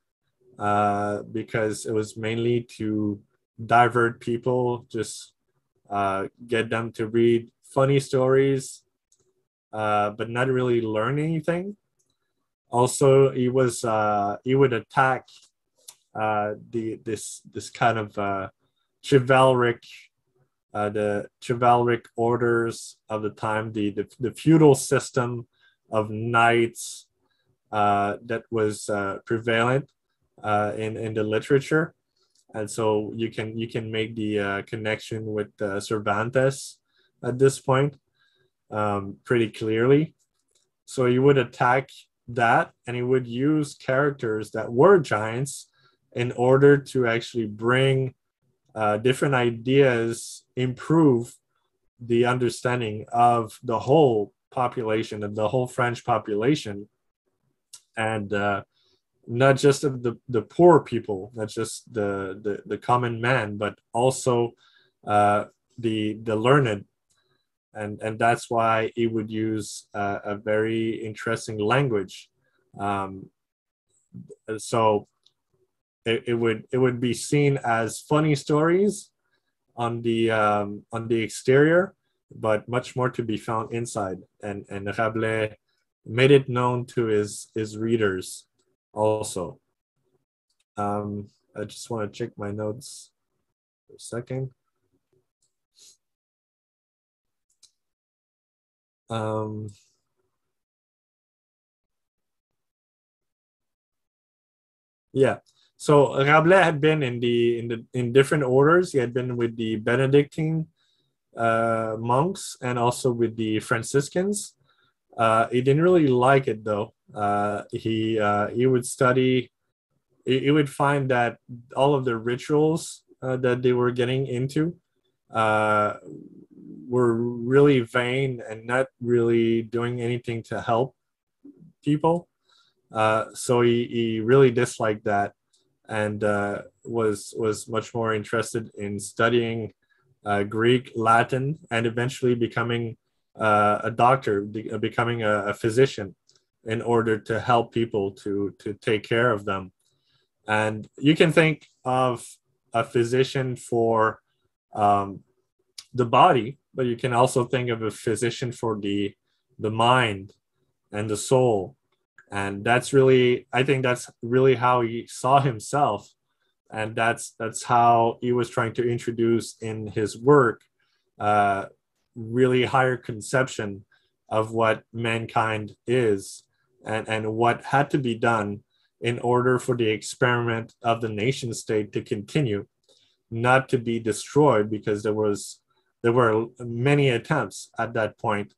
uh, because it was mainly to divert people, just uh, get them to read funny stories, uh, but not really learn anything. Also, he was uh, he would attack uh, the this this kind of uh, chivalric uh, the chivalric orders of the time, the, the, the feudal system of knights uh, that was uh, prevalent uh, in, in the literature. And so you can you can make the uh, connection with uh, Cervantes at this point um, pretty clearly. So he would attack that, and he would use characters that were giants in order to actually bring uh, different ideas improve the understanding of the whole population of the whole French population, and uh, not just of the, the poor people, not just the, the, the common man, but also uh, the the learned, and and that's why he would use uh, a very interesting language. Um, so it, it would it would be seen as funny stories on the um, on the exterior, but much more to be found inside. And and Rabelais made it known to his his readers also. Um, I just want to check my notes for a second. Um, yeah. So Rabelais had been in the in the in different orders. He had been with the Benedictine uh, monks and also with the Franciscans. Uh, he didn't really like it though. Uh, he uh, he would study. He, he, would find that all of the rituals uh, that they were getting into uh, were really vain and not really doing anything to help people. Uh, so he, he really disliked that and uh, was was much more interested in studying uh, Greek, Latin, and eventually becoming uh, a doctor, uh, becoming a, a, physician, in order to help people to to take care of them. And you can think of a physician for um, the body, but you can also think of a physician for the the mind and the soul. And that's really i think that's really how he saw himself. And that's that's how he was trying to introduce in his work uh, really higher conception of what mankind is and and what had to be done in order for the experiment of the nation state to continue not to be destroyed because there was there were many attempts at that point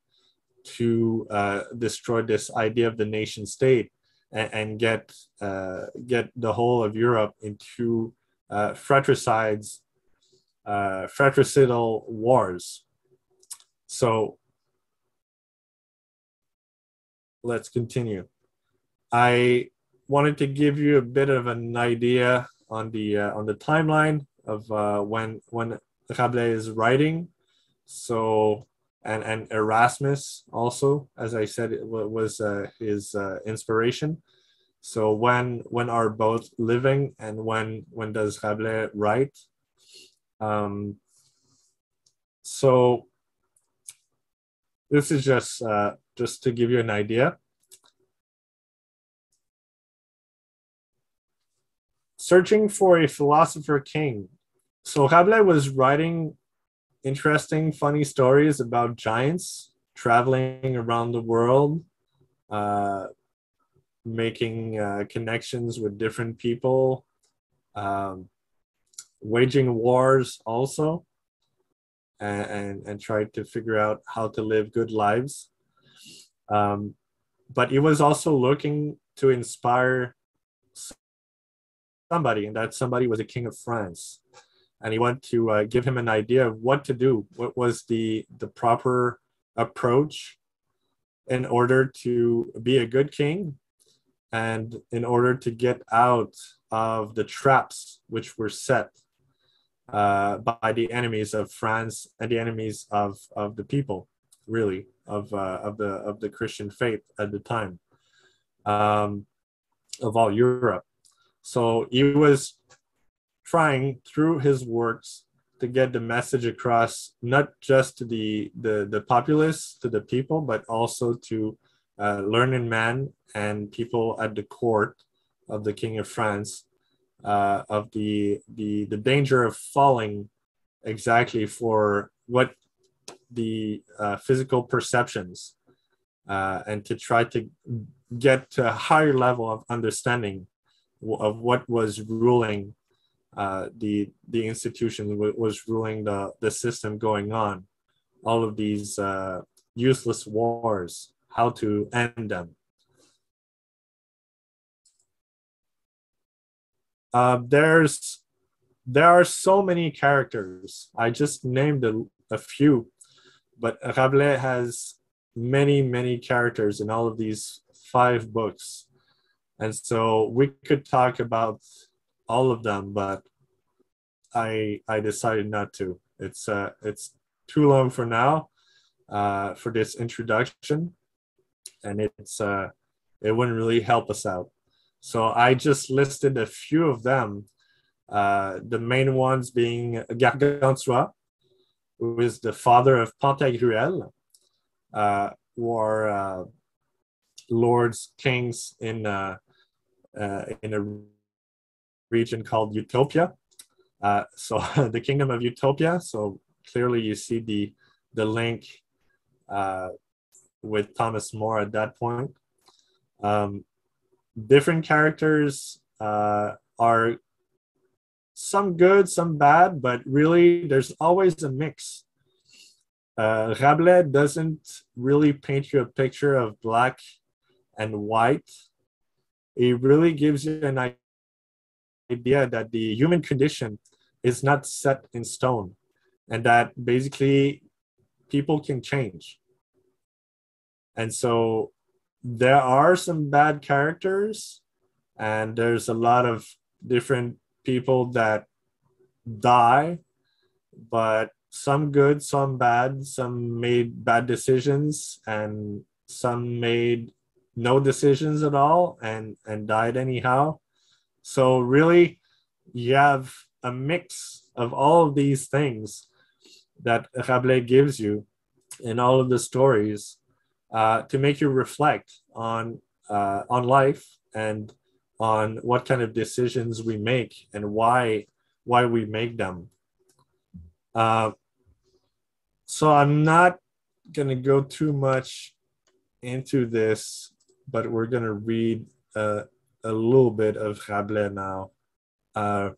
to uh, destroy this idea of the nation state and, and get uh, get the whole of Europe into uh, fratricides, uh, fratricidal wars. So let's continue. I wanted to give you a bit of an idea on the uh, on the timeline of uh, when when Rabelais is writing. So and and Erasmus also, as I said, it was uh, his uh, inspiration. So when when are both living and when when does Rabelais write? Um, so this is just uh, just to give you an idea. Searching for a philosopher king. So Rabelais was writing interesting, funny stories about giants traveling around the world, uh, making uh, connections with different people, um, waging wars also, and, and, and try to figure out how to live good lives. Um, but he was also looking to inspire somebody, and that somebody was a king of France and he went to uh, give him an idea of what to do what was the the proper approach in order to be a good king and in order to get out of the traps which were set uh, by the enemies of France and the enemies of, of the people, really, of, uh, of, the, of the Christian faith at the time, um, of all Europe. So he was trying through his works to get the message across not just to the the, the populace to the people but also to uh, learned men and people at the court of the king of france uh, of the, the the danger of falling exactly for what the uh, physical perceptions uh, and to try to get to a higher level of understanding of what was ruling uh, the the institution w- was ruling the the system going on. All of these uh, useless wars how to end them. Uh, there's there are so many characters. I just named a, a few but rabelais has many many characters in all of these five books. And so we could talk about all of them, but I I decided not to. It's uh it's too long for now uh, for this introduction, and it's uh it wouldn't really help us out. So I just listed a few of them. Uh, the main ones being Gargantua, who is the father of Pantagruel, uh, who are uh, lords, kings in uh, uh, in a region called Utopia. Uh, so the kingdom of Utopia. So clearly you see the the link uh, with Thomas More at that point. Um, different characters uh, are some good, some bad, but really there's always a mix. Uh, Rabelais doesn't really paint you a picture of black and white. He really gives you an idea that the human condition is not set in stone and that basically people can change. And so there are some bad characters and there's a lot of different people that die, but some good, some bad, some made bad decisions, and some made no decisions at all and and died anyhow. So really, you have a mix of all of these things that Rabelais gives you in all of the stories uh, to make you reflect on uh, on life and on what kind of decisions we make and why why we make them. Uh, so I'm not gonna go too much into this, but we're gonna read uh, a little bit of Rabelais now. Uh,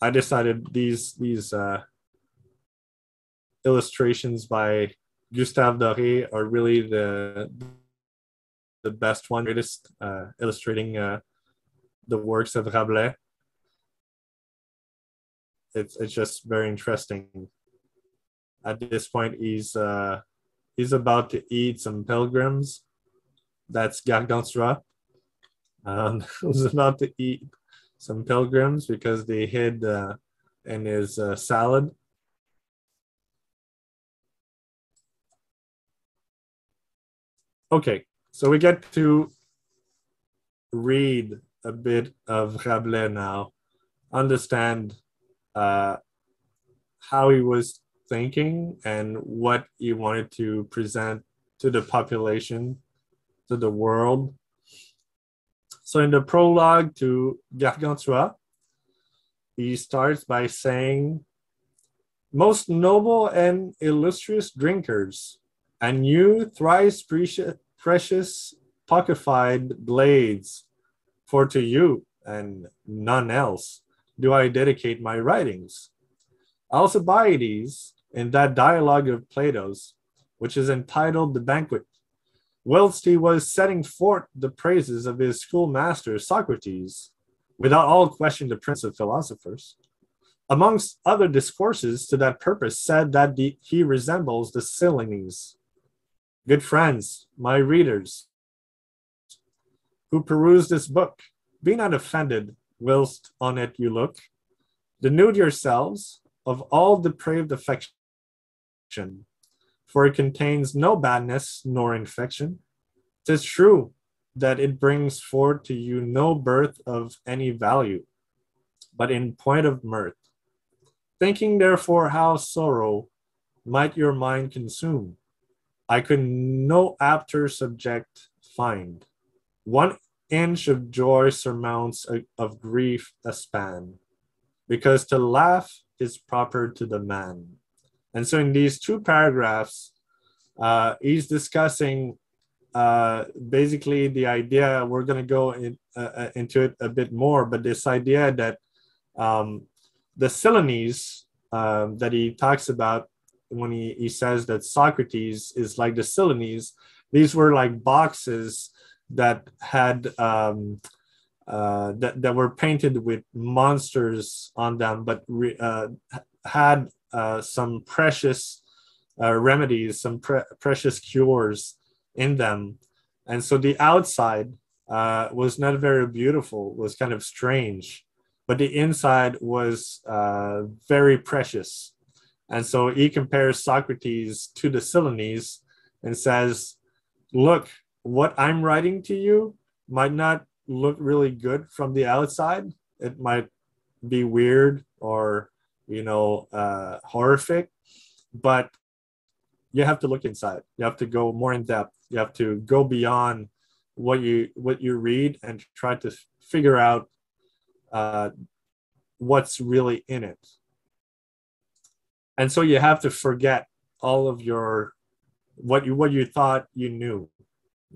I decided these these uh, illustrations by Gustave Doré are really the the best one, greatest uh, illustrating uh, the works of Rabelais. It's it's just very interesting. At this point, he's uh, he's about to eat some pilgrims. That's Gargantua. Um, he's about to eat some pilgrims because they hid uh, in his uh, salad. Okay, so we get to read a bit of Rabelais now, understand uh, how he was thinking and what he wanted to present to the population, to the world. So, in the prologue to Gargantua, he starts by saying, Most noble and illustrious drinkers, and you thrice precious, pockified blades for to you and none else do I dedicate my writings. Alcibiades, in that dialogue of Plato's, which is entitled The Banquet, whilst he was setting forth the praises of his schoolmaster Socrates, without all question the prince of philosophers, amongst other discourses to that purpose, said that the, he resembles the Silenes. Good friends, my readers, who peruse this book. Be not offended whilst on it you look. Denude yourselves of all depraved affection, for it contains no badness nor infection. Tis true that it brings forth to you no birth of any value, but in point of mirth. Thinking therefore how sorrow might your mind consume, I could no apter subject find one inch of joy surmounts a, of grief a span, because to laugh is proper to the man. And so, in these two paragraphs, uh, he's discussing uh, basically the idea. We're going to go in, uh, uh, into it a bit more, but this idea that um, the Silenes um, that he talks about when he, he says that Socrates is like the Silenes, these were like boxes that had um, uh, that, that were painted with monsters on them, but re, uh, had uh, some precious uh, remedies, some pre- precious cures in them. And so the outside uh, was not very beautiful, was kind of strange, but the inside was uh, very precious. And so he compares Socrates to the Silenes and says, Look, what I'm writing to you might not look really good from the outside. It might be weird or, you know, uh, horrific, but you have to look inside. You have to go more in depth. You have to go beyond what you what you read and try to figure out uh, what's really in it. And so you have to forget all of your what you what you thought you knew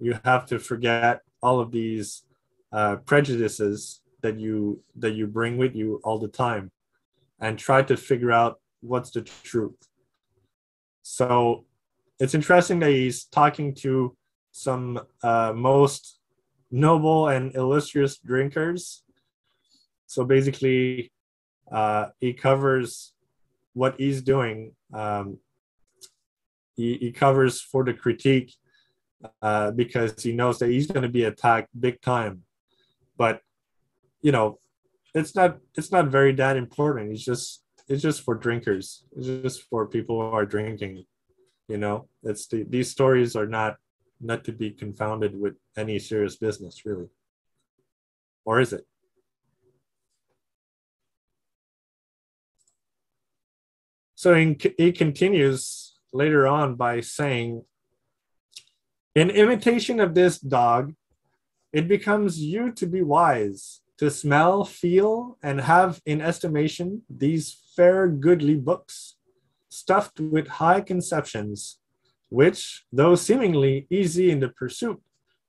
you have to forget all of these uh, prejudices that you that you bring with you all the time and try to figure out what's the truth. So it's interesting that he's talking to some uh, most noble and illustrious drinkers. So basically uh, he covers what he's doing. Um, he, he covers for the critique uh, because he knows that he's going to be attacked big time. But you know, it's not it's not very that important. It's just it's just for drinkers. It's just for people who are drinking. You know, it's the, these stories are not not to be confounded with any serious business, really. Or is it? So he, he continues later on by saying, In imitation of this dog, it becomes you to be wise, to smell, feel, and have in estimation these fair, goodly books, stuffed with high conceptions, which, though seemingly easy in the pursuit,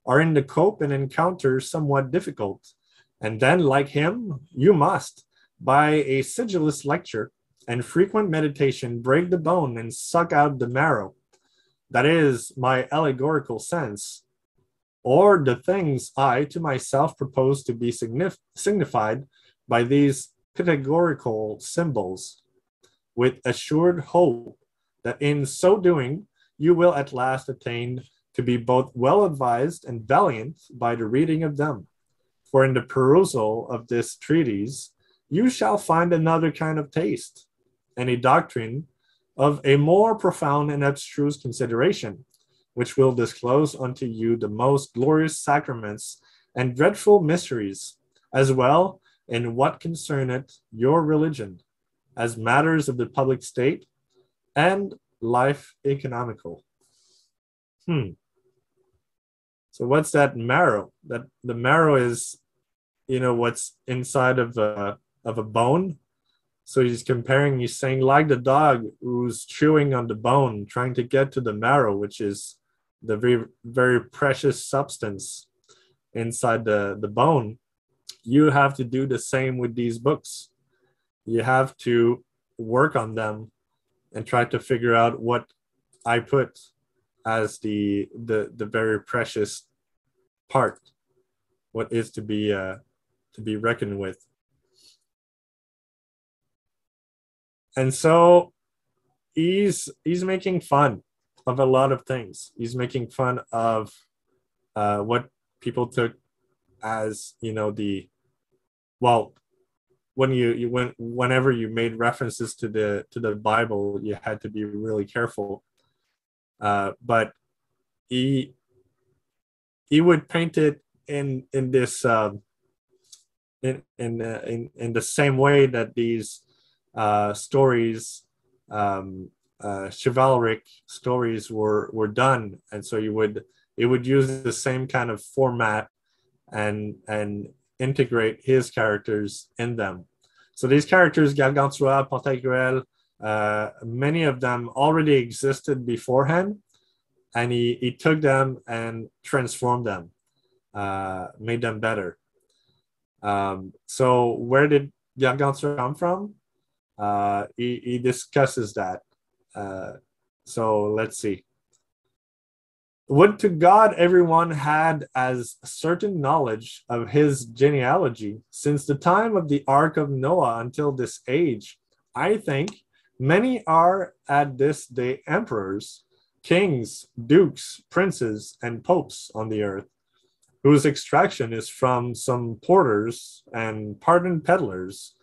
are in the cope and encounter somewhat difficult. And then, like him, you must, by a sedulous lecture, and frequent meditation break the bone and suck out the marrow. That is my allegorical sense, or the things I to myself propose to be signif- signified by these Pythagorical symbols, with assured hope that in so doing you will at last attain to be both well advised and valiant by the reading of them. For in the perusal of this treatise, you shall find another kind of taste, and a doctrine of a more profound and abstruse consideration, which will disclose unto you the most glorious sacraments and dreadful mysteries, as well in what concerneth your religion, as matters of the public state and life economical. Hmm. So what's that marrow? That the marrow is, you know, what's inside of a of a bone so he's comparing, he's saying, like the dog who's chewing on the bone, trying to get to the marrow, which is the very, very precious substance inside the, the bone. You have to do the same with these books. You have to work on them and try to figure out what I put as the the the very precious part, what is to be uh, to be reckoned with. and so he's he's making fun of a lot of things. He's making fun of uh, what people took as you know the well when you, you went whenever you made references to the to the bible you had to be really careful. Uh, but he he would paint it in in this um, in in, uh, in in the same way that these uh, stories, um, uh, chivalric stories were were done, and so you would it would use the same kind of format and and integrate his characters in them. So these characters, Gargantua, Pantagruel, uh, many of them already existed beforehand, and he, he took them and transformed them, uh, made them better. Um, so where did Gargantua come from? uh, he, he discusses that. Uh, so let's see. Would to God everyone had as certain knowledge of his genealogy since the time of the Ark of Noah until this age. I think many are at this day emperors, kings, dukes, princes, and popes on the earth, whose extraction is from some porters and pardoned peddlers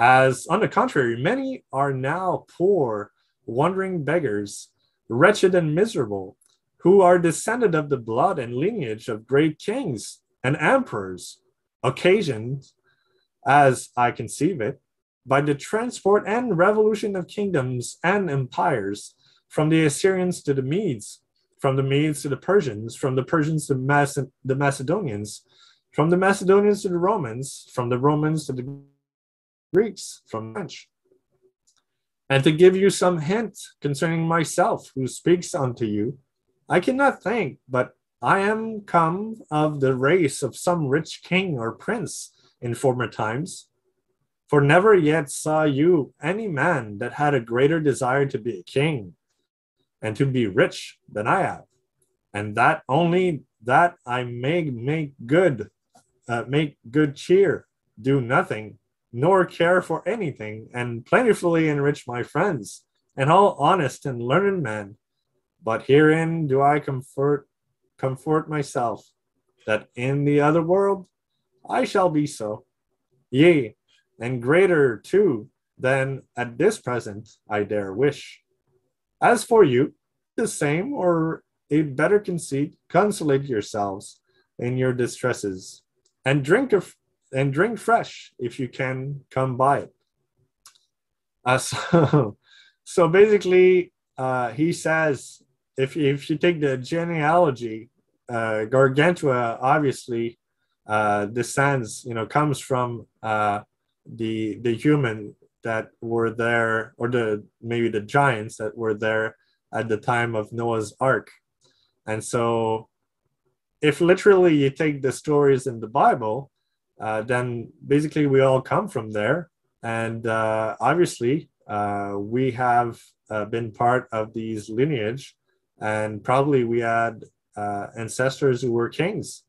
as, on the contrary, many are now poor, wandering beggars, wretched and miserable, who are descended of the blood and lineage of great kings and emperors, occasioned, as I conceive it, by the transport and revolution of kingdoms and empires, from the Assyrians to the Medes, from the Medes to the Persians, from the Persians to Mac- the Macedonians, from the Macedonians to the Romans, from the Romans to the Greeks from French. And to give you some hint concerning myself, who speaks unto you, I cannot think, but I am come of the race of some rich king or prince, in former times. For never yet saw you any man that had a greater desire to be a king and to be rich than I have, and that only that I may make good, uh, make good cheer, do nothing, nor care for anything, and plentifully enrich my friends and all honest and learned men. But herein do I comfort comfort myself, that in the other world I shall be so. Yea, and greater too than at this present I dare wish. As for you, the same or a better conceit, consolate yourselves in your distresses, and drink of and drink fresh if you can come by it. Uh, so, so basically, uh, he says if if you take the genealogy, uh, Gargantua obviously uh, descends, you know, comes from uh, the the human that were there, or the maybe the giants that were there at the time of Noah's Ark, and so if literally you take the stories in the Bible, uh, then basically we all come from there, and uh, obviously uh, we have uh, been part of these lineage, and probably we had uh, ancestors who were kings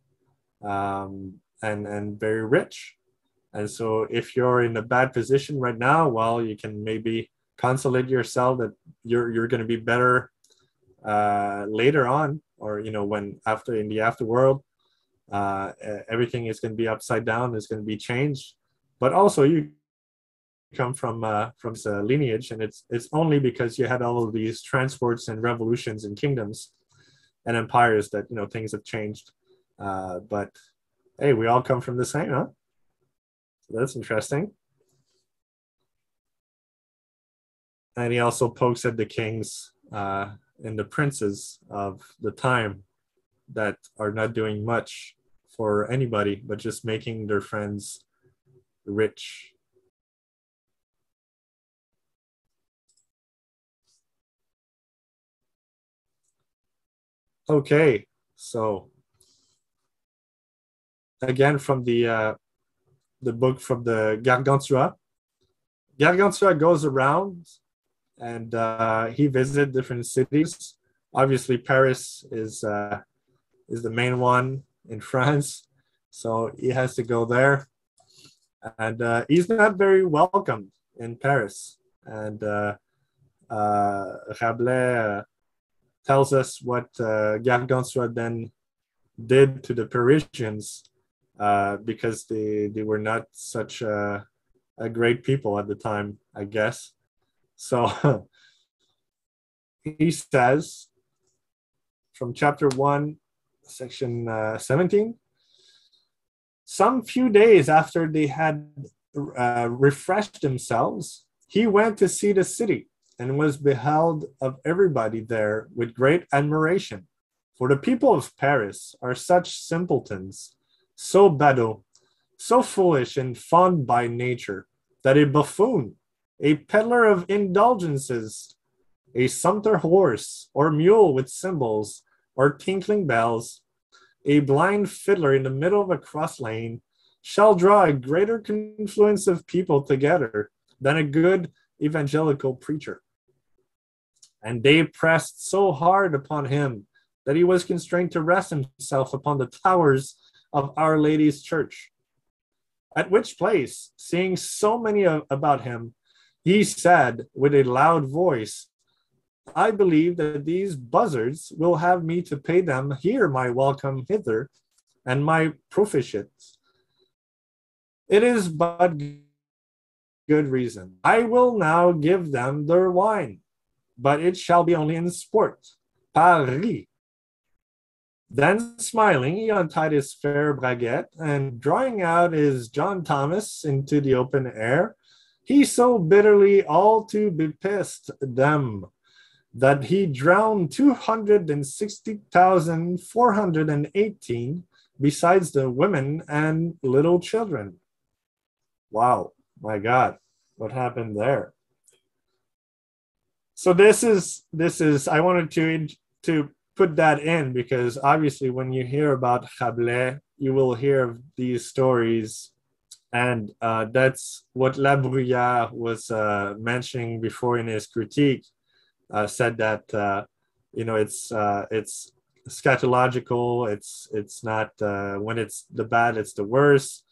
um, and and very rich. And so, if you're in a bad position right now, well, you can maybe consolate yourself that you're you're going to be better uh, later on, or you know, when after in the afterworld, uh, everything is going to be upside down, is going to be changed. But also, you come from uh, from the lineage, and it's it's only because you had all of these transports and revolutions and kingdoms and empires that you know things have changed. Uh, but hey, we all come from the same, huh? So that's interesting. And he also pokes at the kings uh, and the princes of the time that are not doing much for anybody, but just making their friends rich Okay, so again from the uh, the book from the Gargantua. Gargantua goes around and uh, he visited different cities. Obviously, Paris is uh, is the main one in France, so he has to go there, and uh, he's not very welcomed in Paris. And uh, uh, Rabelais uh, tells us what uh, Gargantua then did to the Parisians uh, because they, they were not such a, a great people at the time, I guess. So he says from chapter 1, section uh, 17 some few days after they had uh, refreshed themselves, he went to see the city and was beheld of everybody there with great admiration. For the people of Paris are such simpletons, so badauds, so foolish and fond by nature, that a buffoon, a peddler of indulgences, a sumpter horse or mule with cymbals or tinkling bells, a blind fiddler in the middle of a cross lane, shall draw a greater confluence of people together than a good evangelical preacher. And they pressed so hard upon him that he was constrained to rest himself upon the towers of Our Lady's church. At which place, seeing so many about him, he said with a loud voice, I believe that these buzzards will have me to pay them here my welcome hither and my proficience. It is but good reason. I will now give them their wine but it shall be only in sport. Paris. Then smiling, he untied his fair braguette, and drawing out his John Thomas into the open air, he so bitterly all to bepissed them that he drowned 260,418 besides the women and little children. Wow, my God, what happened there? so this is this is i wanted to to put that in because obviously when you hear about Rabelais, you will hear these stories And uh, that's what La Bruyère was uh, mentioning before in his critique, uh, said that, uh, you know, it's, uh, it's scatological, it's, it's not, uh, when it's the bad, it's the worst.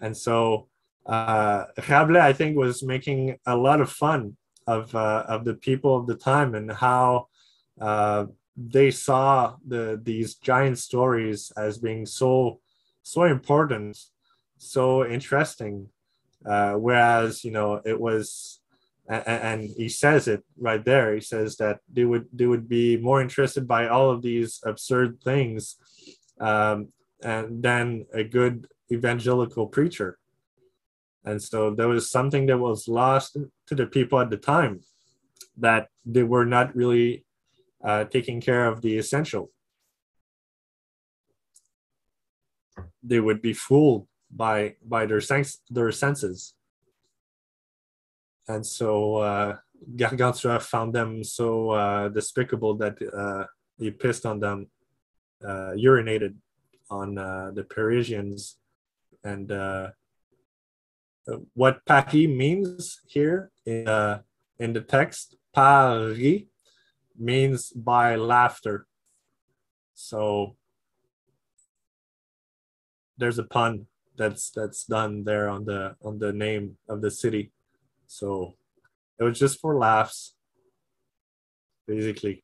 And so Rabelais, I think, was making a lot of fun of, of the people of the time and how they saw the these giant stories as being so so important so interesting uh, whereas you know it was and, he says it right there. He says that they would they would be more interested by all of these absurd things um, and than a good evangelical preacher. And so there was something that was lost to the people at the time that they were not really uh, taking care of the essential. They would be fooled by by their sense their senses and so uh, Gargantua found them so uh, despicable that uh, he pissed on them, uh, urinated on uh, the Parisians, and uh, what Paris means here in, in the text, Paris means by laughter. So there's a pun that's that's done there on the on the name of the city so it was just for laughs basically.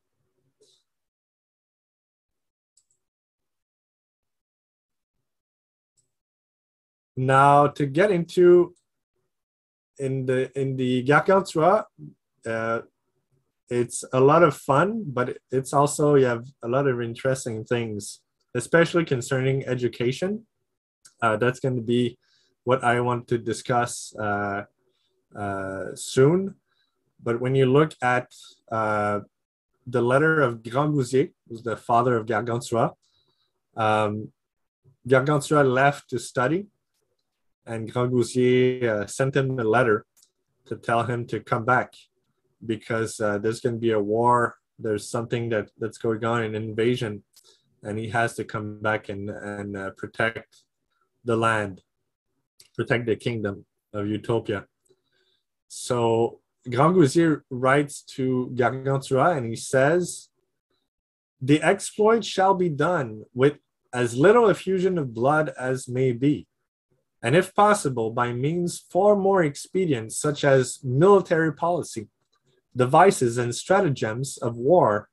Now to get into in the in the Gargantua, uh, it's a lot of fun but it's also you have a lot of interesting things especially concerning education. Uh, that's going to be what I want to discuss uh, soon. But when you look at uh, the letter of Grangousier, who's the father of Gargantua, um, Gargantua left to study, and Grangousier uh, sent him a letter to tell him to come back because uh, there's going to be a war. There's something that, that's going on, an invasion, and he has to come back and, and uh, protect the land, protect the kingdom of Utopia. So Grangousier writes to Gargantua and he says, The exploit shall be done with as little effusion of blood as may be, and if possible, by means far more expedient, such as military policy, devices, and stratagems of war,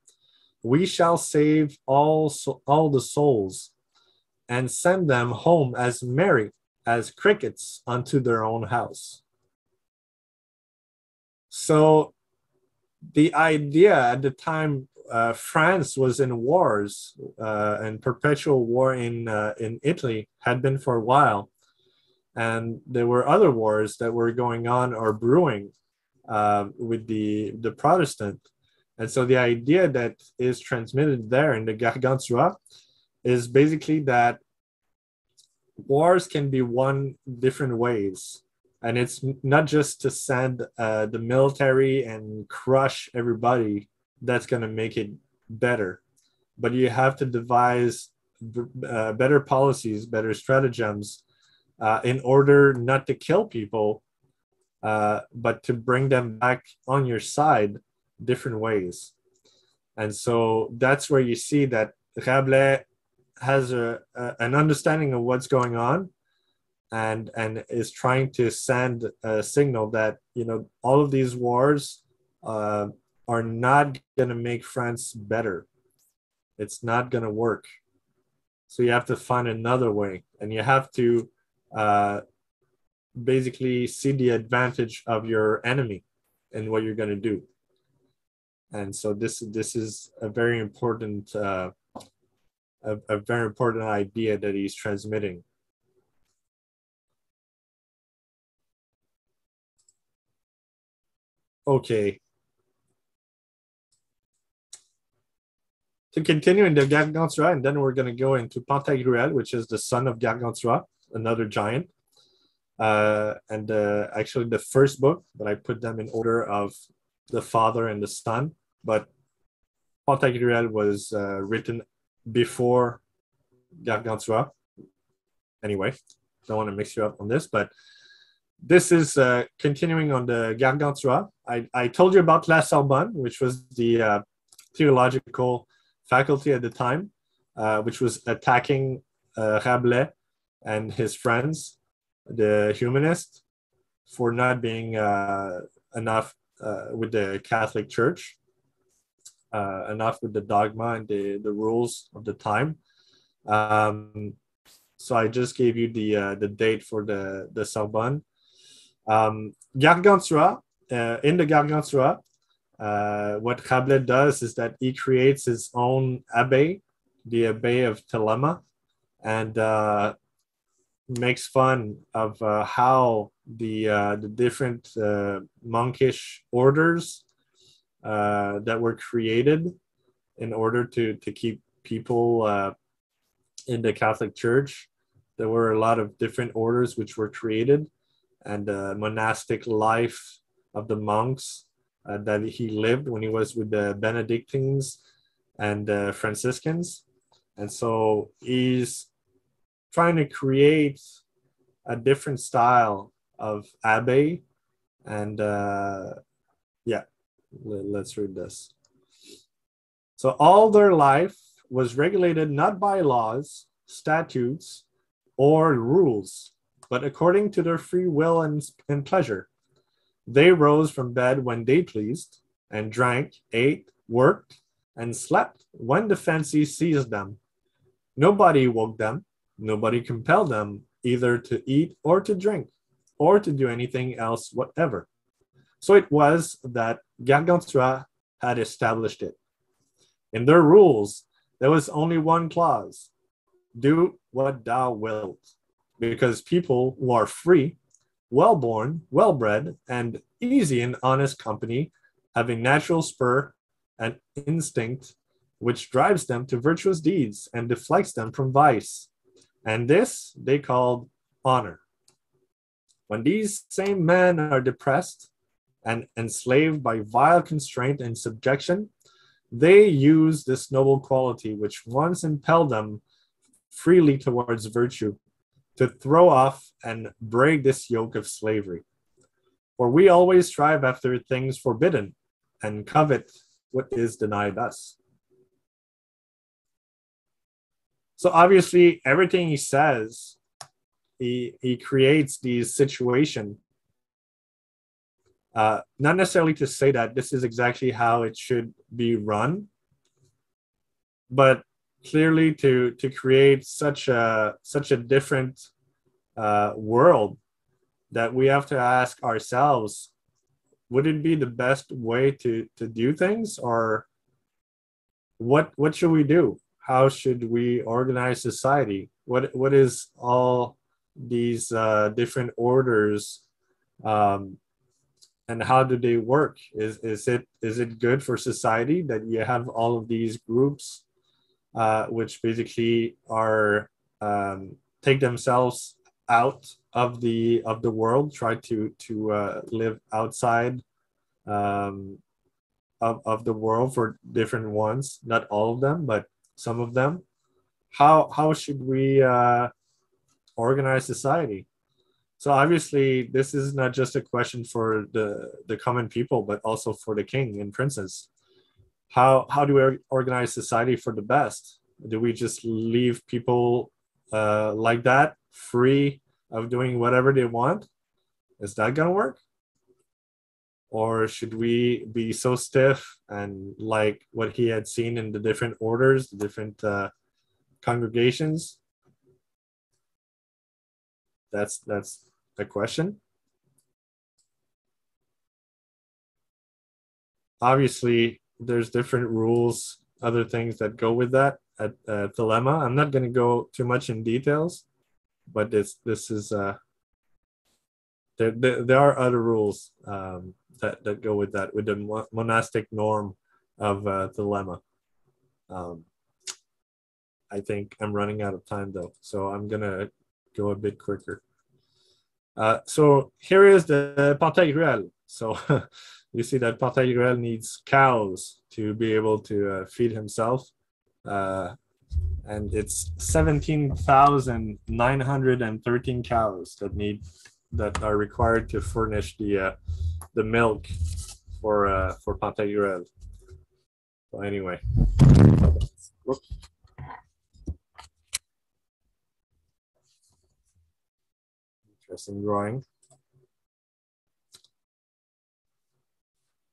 we shall save all, all the souls and send them home as merry as crickets unto their own house. So the idea at the time uh, France was in wars uh, and perpetual war in uh, in Italy had been for a while, and there were other wars that were going on or brewing uh, with the the Protestant, and so the idea that is transmitted there in the Gargantua is basically that wars can be won different ways and it's not just to send uh, the military and crush everybody that's going to make it better but you have to devise uh, better policies better stratagems uh, in order not to kill people uh, but to bring them back on your side different ways. And so that's where you see that Rabelais has a, a, an understanding of what's going on and and is trying to send a signal that you know all of these wars uh, are not going to make France better. It's not going to work. So you have to find another way, and you have to uh, basically see the advantage of your enemy and what you're going to do. And so this this is a very important uh, a, a very important idea that he's transmitting. Okay. To continue in the Gargantua, and then we're going to go into Pantagruel, which is the son of Gargantua, another giant. Uh, and uh, actually, the first book, but I put them in order of the father and the son. But Pantagruel was uh, written before Gargantua. Anyway, don't want to mix you up on this, but this is uh, continuing on the Gargantua. I, I told you about La Sorbonne, which was the uh, theological faculty at the time, uh, which was attacking uh, Rabelais and his friends, the humanists, for not being uh, enough uh, with the Catholic Church, enough with the dogma and the, the rules of the time. Um, so I just gave you the the date for the the Sorbonne. Um, Gargantua, uh, in the Gargantua, uh, what Rabelais does is that he creates his own abbey, the abbey of Thelema, and uh, makes fun of uh, how the uh, the different uh, monkish orders that were created in order to to keep people in the Catholic Church. There were a lot of different orders which were created and the monastic life of the monks uh, that he lived when he was with the Benedictines and the Franciscans. And so he's trying to create a different style of abbey. And uh, yeah, let's read this. So all their life was regulated not by laws, statutes, or rules, but according to their free will and, and pleasure. They rose from bed when they pleased, and drank, ate, worked, and slept when the fancy seized them. Nobody woke them, nobody compelled them either to eat or to drink, or to do anything else whatever. So it was that Gargantua had established it. In their rules, there was only one clause do what thou wilt because people who are free, well born, well bred, and easy in honest company have a natural spur and instinct which drives them to virtuous deeds and deflects them from vice. And this they called honor. When these same men are depressed and enslaved by vile constraint and subjection, they use this noble quality which once impelled them freely towards virtue to throw off and break this yoke of slavery. For we always strive after things forbidden and covet what is denied us. So obviously, everything he says, he, he creates these situation. Uh, not necessarily to say that this is exactly how it should be run, but clearly to to create such a such a different uh, world that we have to ask ourselves would it be the best way to to do things? Or what what should we do? How should we organize society? What what is all these uh, different orders um, and how do they work? Is is it is it good for society that you have all of these groups uh, which basically are um, take themselves out of the of the world, try to to uh, live outside um, of of the world for different ones. Not all of them, but some of them. How how should we uh, organize society? So obviously, this is not just a question for the the common people, but also for the king and princess how how do we organize society for the best? Do we just leave people uh, like that free of doing whatever they want? Is that going to work? Or should we be so stiff and like what he had seen in the different orders the different uh, congregations? That's that's the question. Obviously there's different rules, other things that go with that at uh, Thelema. I'm not going to go too much in details, but this this is uh, there, there, there are other rules um, that that go with that with the monastic norm of uh, Thelema. Um, I think I'm running out of time though, so I'm gonna go a bit quicker. Uh, so here is the Pantagruel. So you see that Pantagruel needs cows to be able to uh, feed himself. Uh, and it's 17,913 cows that need that are required to furnish the uh, the milk for uh, for Pantagruel. So anyway. Whoops. Interesting drawing.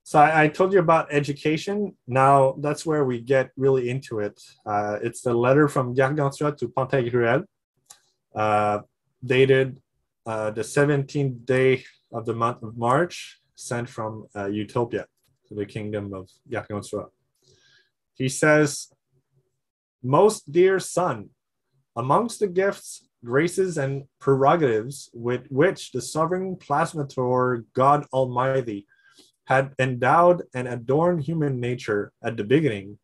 So I, I, told you about education. Now that's where we get really into it. Uh, it's the letter from Gargantua to Pantagruel, uh, dated uh, the 17th day of the month of March, sent from uh, Utopia to the kingdom of Gargantua. He says, Most dear son, amongst the gifts, graces, and prerogatives with which the sovereign plasmator God Almighty had endowed and adorned human nature at the beginning,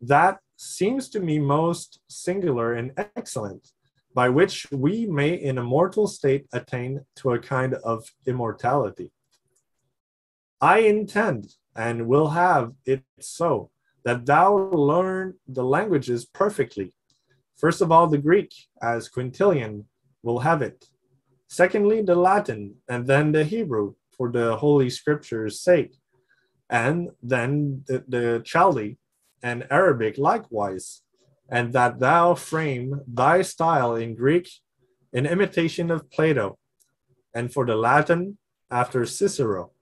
that seems to me most singular and excellent, by which we may in a mortal state attain to a kind of immortality. I intend and will have it so that thou learn the languages perfectly. First of all, the Greek, as Quintilian will have it. Secondly, the Latin, and then the Hebrew, for the Holy Scripture's sake, and then the, the Chaldee and Arabic likewise, and that thou frame thy style in Greek in imitation of Plato, and for the Latin after Cicero.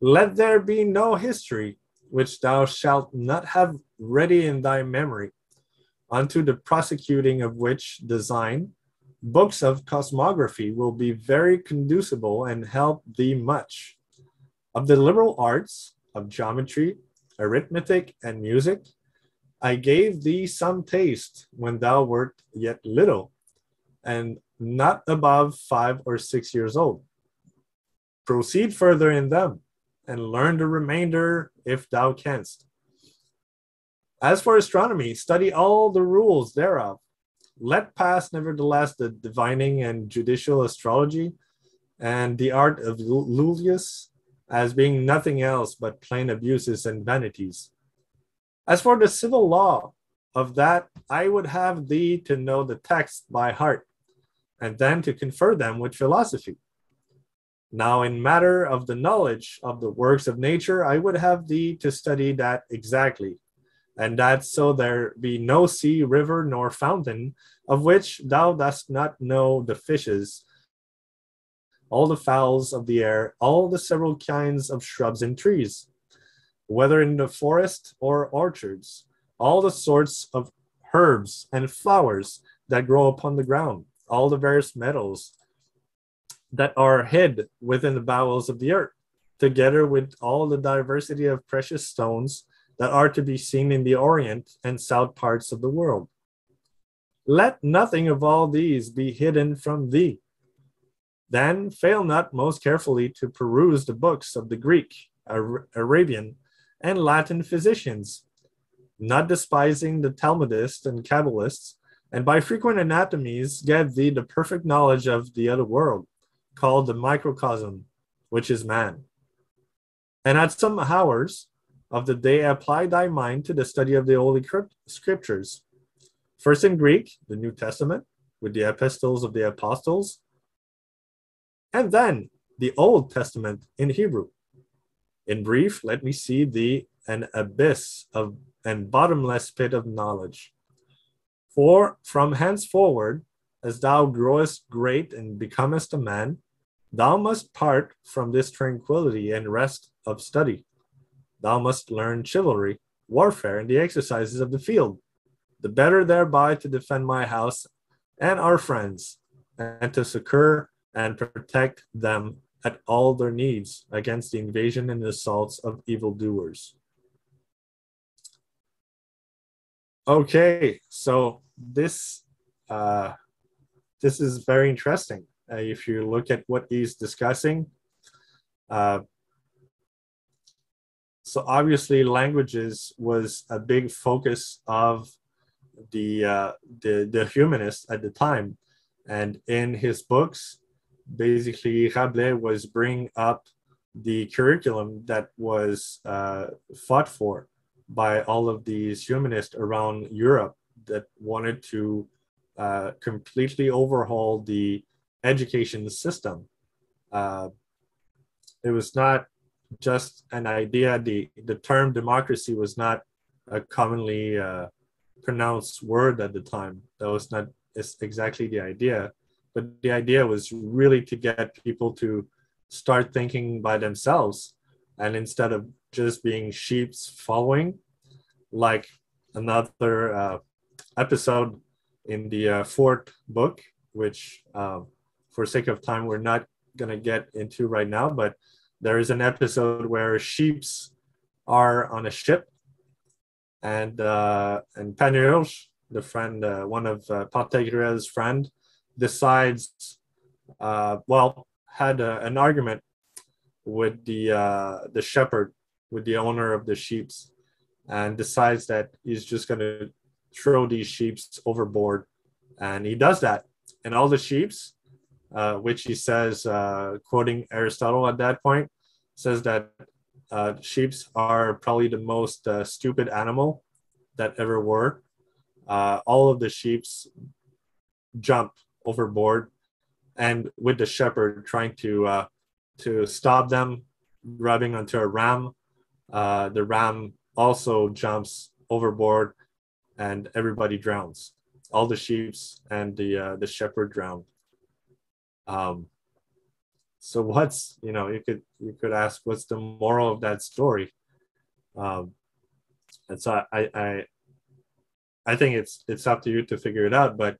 Let there be no history which thou shalt not have ready in thy memory, unto the prosecuting of which design books of cosmography will be very conducible and help thee much. Of the liberal arts, of geometry, arithmetic, and music, I gave thee some taste when thou wert yet little, and not above five or six years old. Proceed further in them, and learn the remainder if thou canst. As for astronomy, study all the rules thereof, let pass, nevertheless, the divining and judicial astrology and the art of Lullius as being nothing else but plain abuses and vanities. As for the civil law, of that I would have thee to know the text by heart, and then to confer them with philosophy. Now, in matter of the knowledge of the works of nature, I would have thee to study that exactly, and that so there be no sea, river, nor fountain of which thou dost not know the fishes, all the fowls of the air, all the several kinds of shrubs and trees, whether in the forest or orchards, all the sorts of herbs and flowers that grow upon the ground, all the various metals that are hid within the bowels of the earth, together with all the diversity of precious stones that are to be seen in the Orient and South parts of the world. Let nothing of all these be hidden from thee. Then fail not most carefully to peruse the books of the Greek, Arabian, and Latin physicians, not despising the Talmudists and Kabbalists, and by frequent anatomies get thee the perfect knowledge of the other world, called the microcosm, which is man. And at some hours, of the day apply thy mind to the study of the Holy Scriptures. First in Greek, the New Testament, with the epistles of the apostles, and then the Old Testament in Hebrew. In brief, let me see thee an abyss of and bottomless pit of knowledge. For from henceforward, as thou growest great and becomest a man, thou must part from this tranquility and rest of study thou must learn chivalry, warfare, and the exercises of the field, the better thereby to defend my house and our friends, and to succor and protect them at all their needs against the invasion and assaults of evildoers. Okay, so this uh, this is very interesting. Uh, if you look at what he's discussing, uh, so obviously languages was a big focus of the uh, the, the humanists at the time. And in his books basically rabelais was bringing up the curriculum that was uh, fought for by all of these humanists around Europe that wanted to uh, completely overhaul the education system. Uh, it was not just an idea. The, the term democracy was not a commonly uh, pronounced word at the time. That was not exactly the idea. But the idea was really to get people to start thinking by themselves. And instead of just being sheep's following, like another uh, episode in the uh, fourth book, which uh, for sake of time, we're not going to get into right now, but there is an episode where sheeps are on a ship and uh, and Panurge, the friend, uh, one of uh, Pantagruel's friend, decides, uh, well, had a, an argument with the uh, the shepherd, with the owner of the sheeps, and decides that he's just going to throw these sheeps overboard, and he does that, and all the sheeps, uh, which he says, uh, quoting Aristotle at that point, says that uh, sheeps are probably the most uh, stupid animal that ever were. Uh, all of the sheeps jump overboard, and with the shepherd trying to uh, to stop them, rubbing onto a ram. The ram also jumps overboard, and everybody drowns. All the sheeps and the the shepherd drown. Um, so what's you know you could you could ask what's the moral of that story? Um, and so I, I i think it's it's up to you to figure it out but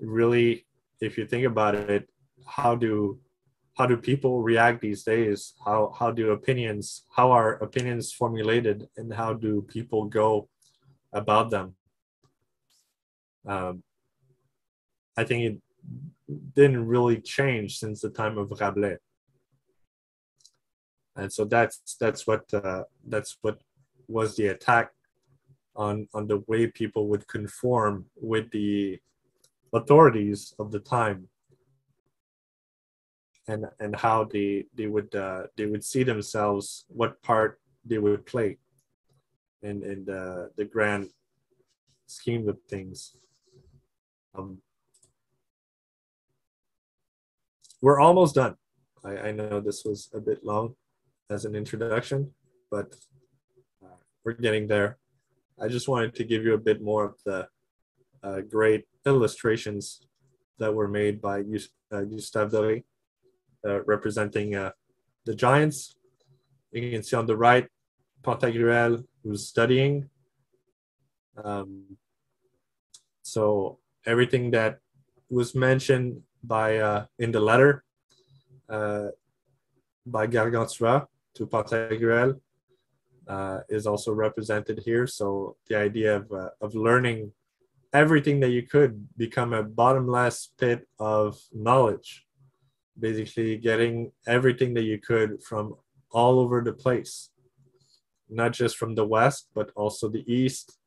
really if you think about it how do how do people react these days? How how do opinions how are opinions formulated and how do people go about them? Um, i think it didn't really change since the time of Rabelais. And so that's that's what uh, that's what was the attack on on the way people would conform with the authorities of the time and and how they they would uh, they would see themselves what part they would play in in the the grand scheme of things um, we're almost done. I, I know this was a bit long as an introduction, but uh, we're getting there. I just wanted to give you a bit more of the uh, great illustrations that were made by uh, Gustave Doré, uh, representing uh, the giants. You can see on the right, Pantagruel, who's studying. Um, so everything that was mentioned by uh, in the letter uh, by Gargantua to Pantagruel uh, is also represented here. So the idea of, uh, of learning everything that you could become a bottomless pit of knowledge, basically getting everything that you could from all over the place, not just from the West, but also the East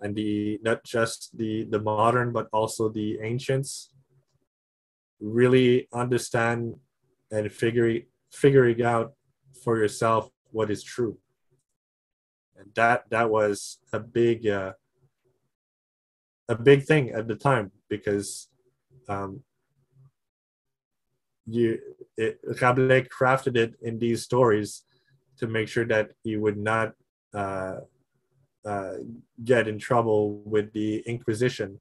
and the not just the the modern but also the ancients really understand and figure figuring out for yourself what is true. And that that was a big uh, a big thing at the time because um, you it, Rabelais crafted it in these stories to make sure that he would not uh, uh, get in trouble with the Inquisition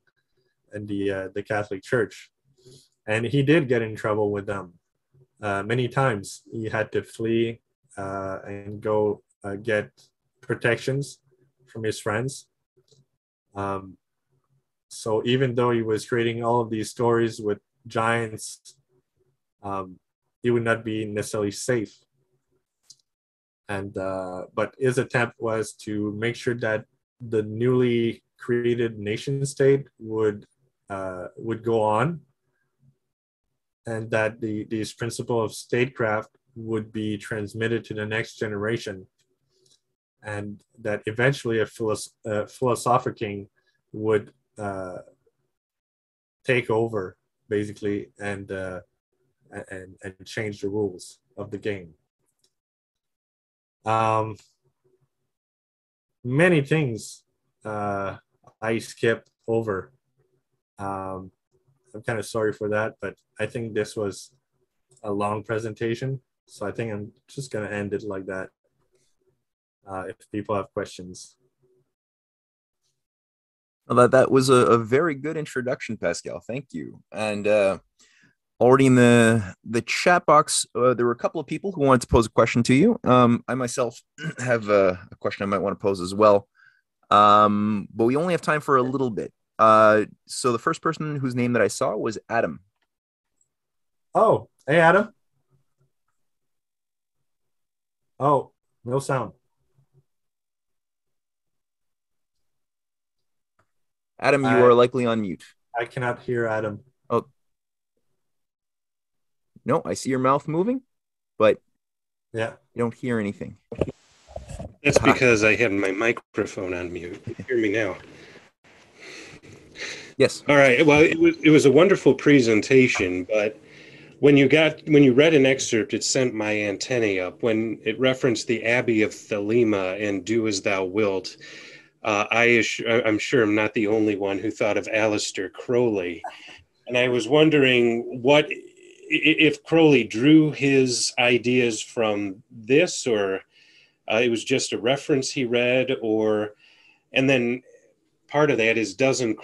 and the uh, the Catholic Church and he did get in trouble with them uh, many times. He had to flee uh, and go uh, get protections from his friends. Um, so even though he was creating all of these stories with giants, um, he would not be necessarily safe. And uh, but his attempt was to make sure that the newly created nation state would uh, would go on and that the these principle of statecraft would be transmitted to the next generation and that eventually a, philosoph- a philosopher king would uh, take over basically and, uh, and and change the rules of the game um, many things uh, I skipped over. Um, I'm kind of sorry for that, but I think this was a long presentation. So I think I'm just going to end it like that. Uh, if people have questions. Well, that, that was a, a, very good introduction, Pascal. Thank you. And uh, already in the the chat box, uh, there were a couple of people who wanted to pose a question to you. Um, I myself have a, a, question I might want to pose as well, um, but we only have time for a little bit. Uh, so the first person whose name that I saw was Adam. Oh, hey Adam. Oh, no sound. Adam, you I, are likely on mute. I cannot hear Adam. Oh. No, I see your mouth moving, but yeah, you don't hear anything. That's because I had my microphone on mute. You hear me now. Yes. All right. Well, it was it was a wonderful presentation, but when you got when you read an excerpt, it sent my antennae up. When it referenced the Abbey of Thelema and "Do as Thou Wilt," uh, I I'm sure I'm not the only one who thought of Aleister Crowley, and I was wondering what if Crowley drew his ideas from this, or uh, it was just a reference he read, or and then part of that is doesn't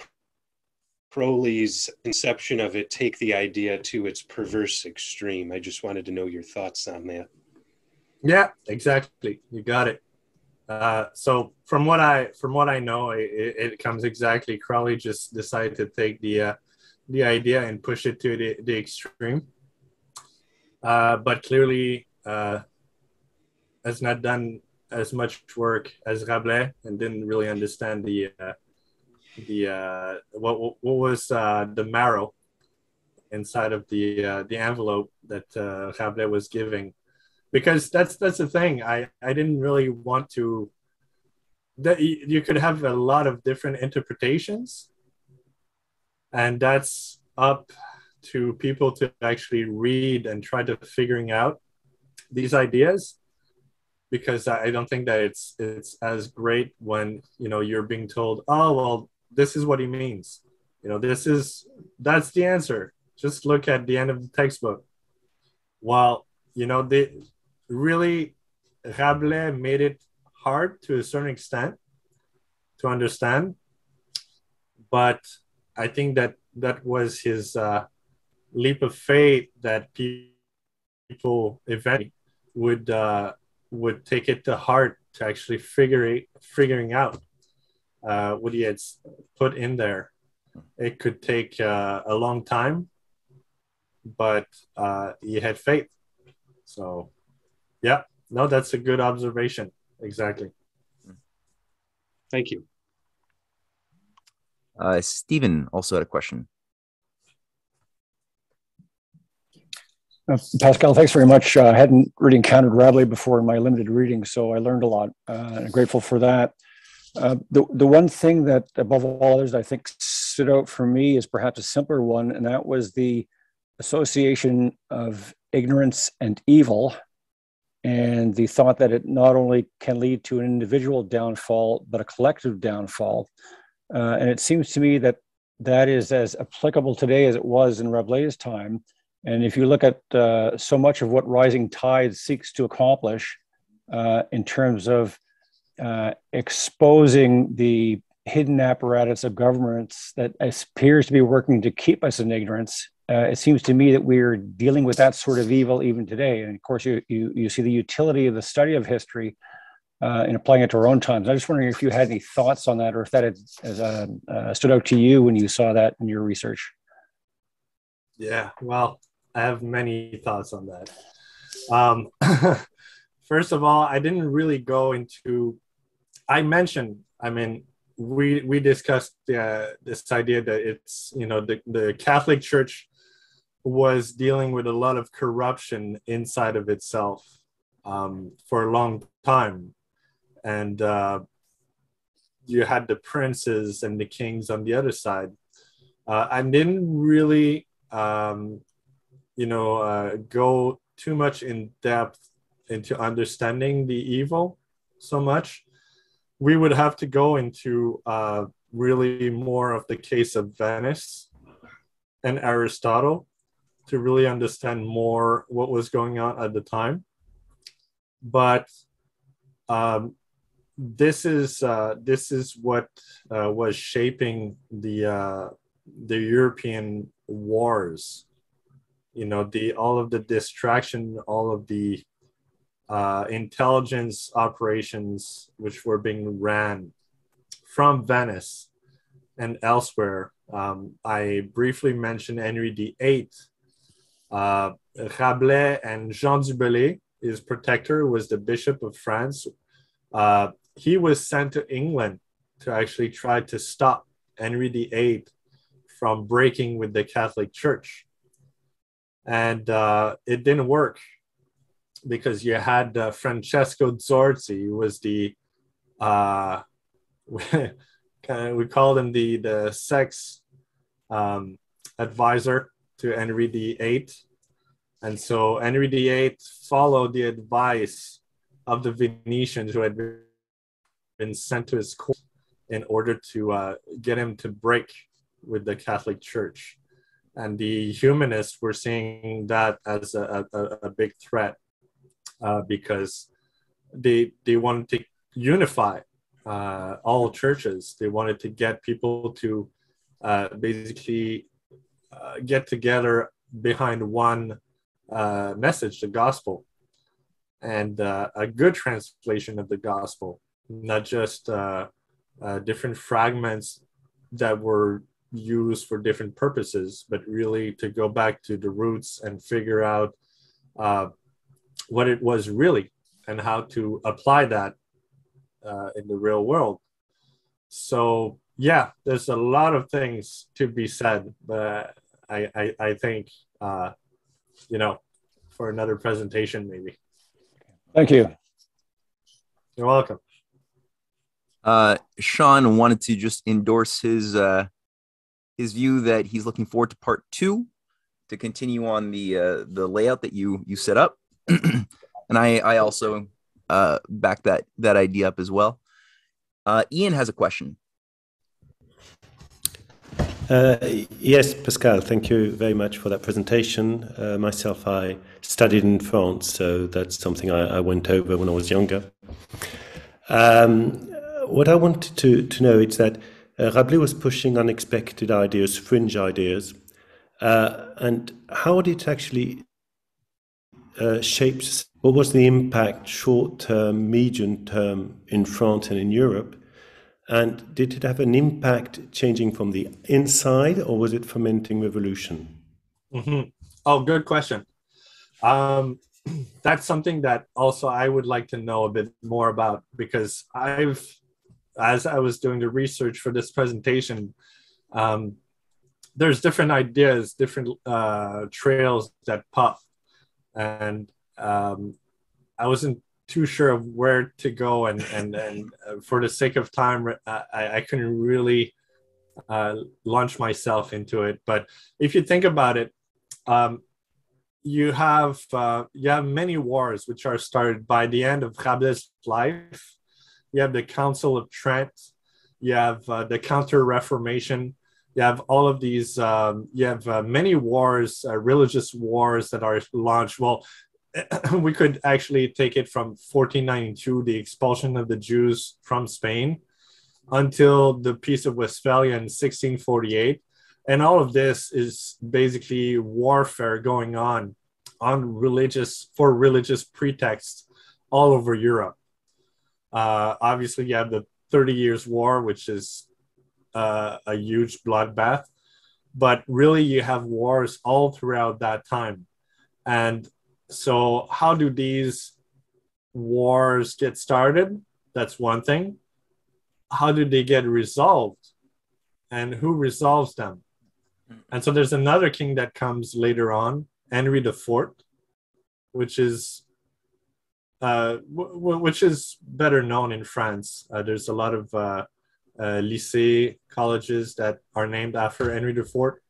Crowley's conception of it take the idea to its perverse extreme? I just wanted to know your thoughts on that. Yeah, exactly. You got it. Uh, so from what I from what I know, it, it, comes exactly. Crowley just decided to take the uh, the idea and push it to the, the extreme. Uh, but clearly, uh, has not done as much work as Rabelais and didn't really understand the uh, the uh, what what was uh, the marrow inside of the uh, the envelope that uh, was giving, because that's that's the thing. I I didn't really want to. That you could have a lot of different interpretations, and that's up to people to actually read and try to figuring out these ideas because I don't think that it's it's as great when you know you're being told, oh well, this is what he means. You know, this is that's the answer. Just look at the end of the textbook. Well, you know they really Rabelais made it hard to a certain extent to understand, but I think that that was his uh, leap of faith that people eventually would uh, would take it to heart to actually figure it, figuring out uh, what he had put in there. It could take uh, a long time, but uh, he had faith. So, yeah, no, that's a good observation. Exactly. Thank you. Uh, Stephen also had a question. Uh, Pascal, thanks very much. Uh, I hadn't really encountered Rabelais before in my limited reading, so I learned a lot. Uh, I'm grateful for that. Uh, the, the one thing that, above all others, I think stood out for me is perhaps a simpler one, and that was the association of ignorance and evil, and the thought that it not only can lead to an individual downfall, but a collective downfall. Uh, and it seems to me that that is as applicable today as it was in Rabelais' time. And if you look at uh, so much of what Rising Tide seeks to accomplish uh, in terms of uh, exposing the hidden apparatus of governments that appears to be working to keep us in ignorance. Uh, it seems to me that we're dealing with that sort of evil even today. And of course, you, you, you see the utility of the study of history uh, in applying it to our own times. I'm just wondering if you had any thoughts on that or if that had, has, uh, uh, stood out to you when you saw that in your research. Yeah, well, I have many thoughts on that. Um, first of all, I didn't really go into I mentioned, I mean, we we discussed uh, this idea that it's you know the the Catholic Church was dealing with a lot of corruption inside of itself um, for a long time, and uh, you had the princes and the kings on the other side. Uh, I didn't really, um, you know, uh, go too much in depth into understanding the evil so much we would have to go into uh, really more of the case of Venice and Aristotle to really understand more what was going on at the time. But um, this is uh, this is what uh, was shaping the uh, the European wars. You know, the all of the distraction, all of the uh, intelligence operations which were being ran from Venice and elsewhere. Um, I briefly mentioned Henry VIII. Uh, Rabelais and Jean du Bellay, his protector, was the Bishop of France. Uh, he was sent to England to actually try to stop Henry VIII from breaking with the Catholic Church. And uh, it didn't work because you had uh, Francesco Zorzi, who was the, uh, we called him the, the sex um, advisor to Henry VIII. And so Henry VIII followed the advice of the Venetians who had been sent to his court in order to uh, get him to break with the Catholic Church. And the humanists were seeing that as a, a, a big threat uh, because they, they wanted to unify uh, all churches. They wanted to get people to uh, basically uh, get together behind one uh, message, the gospel, and uh, a good translation of the gospel, not just different fragments that were used for different purposes, but really to go back to the roots and figure out uh, what it was really and how to apply that uh, in the real world. So yeah, there's a lot of things to be said, but I I, I think uh, you know for another presentation maybe. Thank you. You're welcome. Uh, Sean wanted to just endorse his uh, his view that he's looking forward to part two to continue on the uh, the layout that you you set up, and I I also uh, back that that idea up as well. Uh, Ian has a question. Uh, yes, Pascal, thank you very much for that presentation. Uh, myself, I studied in France, so that's something I, I went over when I was younger. Um, what I wanted to, to know is that uh, Rabelais was pushing unexpected ideas, fringe ideas, uh, and how did it actually uh, shape what was the impact short term, medium term in France and in Europe? And did it have an impact changing from the inside or was it fermenting revolution? Mm-hmm. Oh, good question. Um, that's something that also I would like to know a bit more about because I've, as I was doing the research for this presentation, um, there's different ideas, different uh, trails that pop, and um, I wasn't too sure of where to go, and and and uh, for the sake of time, I, I couldn't really uh, launch myself into it. But if you think about it, um, you have uh, you have many wars which are started by the end of Rabelais' life. You have the Council of Trent. You have uh, the Counter Reformation. You have all of these. Um, you have uh, many wars, uh, religious wars that are launched. Well, we could actually take it from 1492, the expulsion of the Jews from Spain, until the Peace of Westphalia in 1648. And all of this is basically warfare going on on religious for religious pretexts all over Europe. Uh, obviously, you have the 30 Years' War, which is uh, a huge bloodbath, but really, you have wars all throughout that time. And so, how do these wars get started? That's one thing. How do they get resolved? And who resolves them? And so, there's another king that comes later on, Henry IV, which is uh, w- which is better known in France. Uh, there's a lot of uh, uh, lycée colleges that are named after Henry IV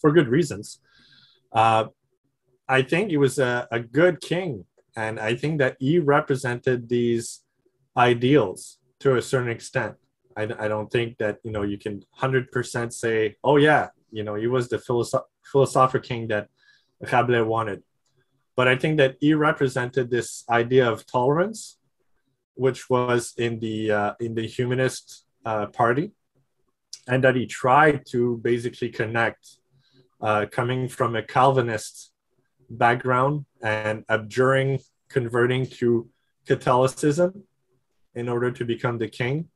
for good reasons. Uh, I think he was a, a good king, and I think that he represented these ideals to a certain extent. I, I don't think that you know you can hundred percent say, oh yeah, you know he was the philosoph- philosopher king that Rabelais wanted, but I think that he represented this idea of tolerance, which was in the uh, in the humanist uh, party, and that he tried to basically connect, uh, coming from a Calvinist background and abjuring converting to Catholicism in order to become the king.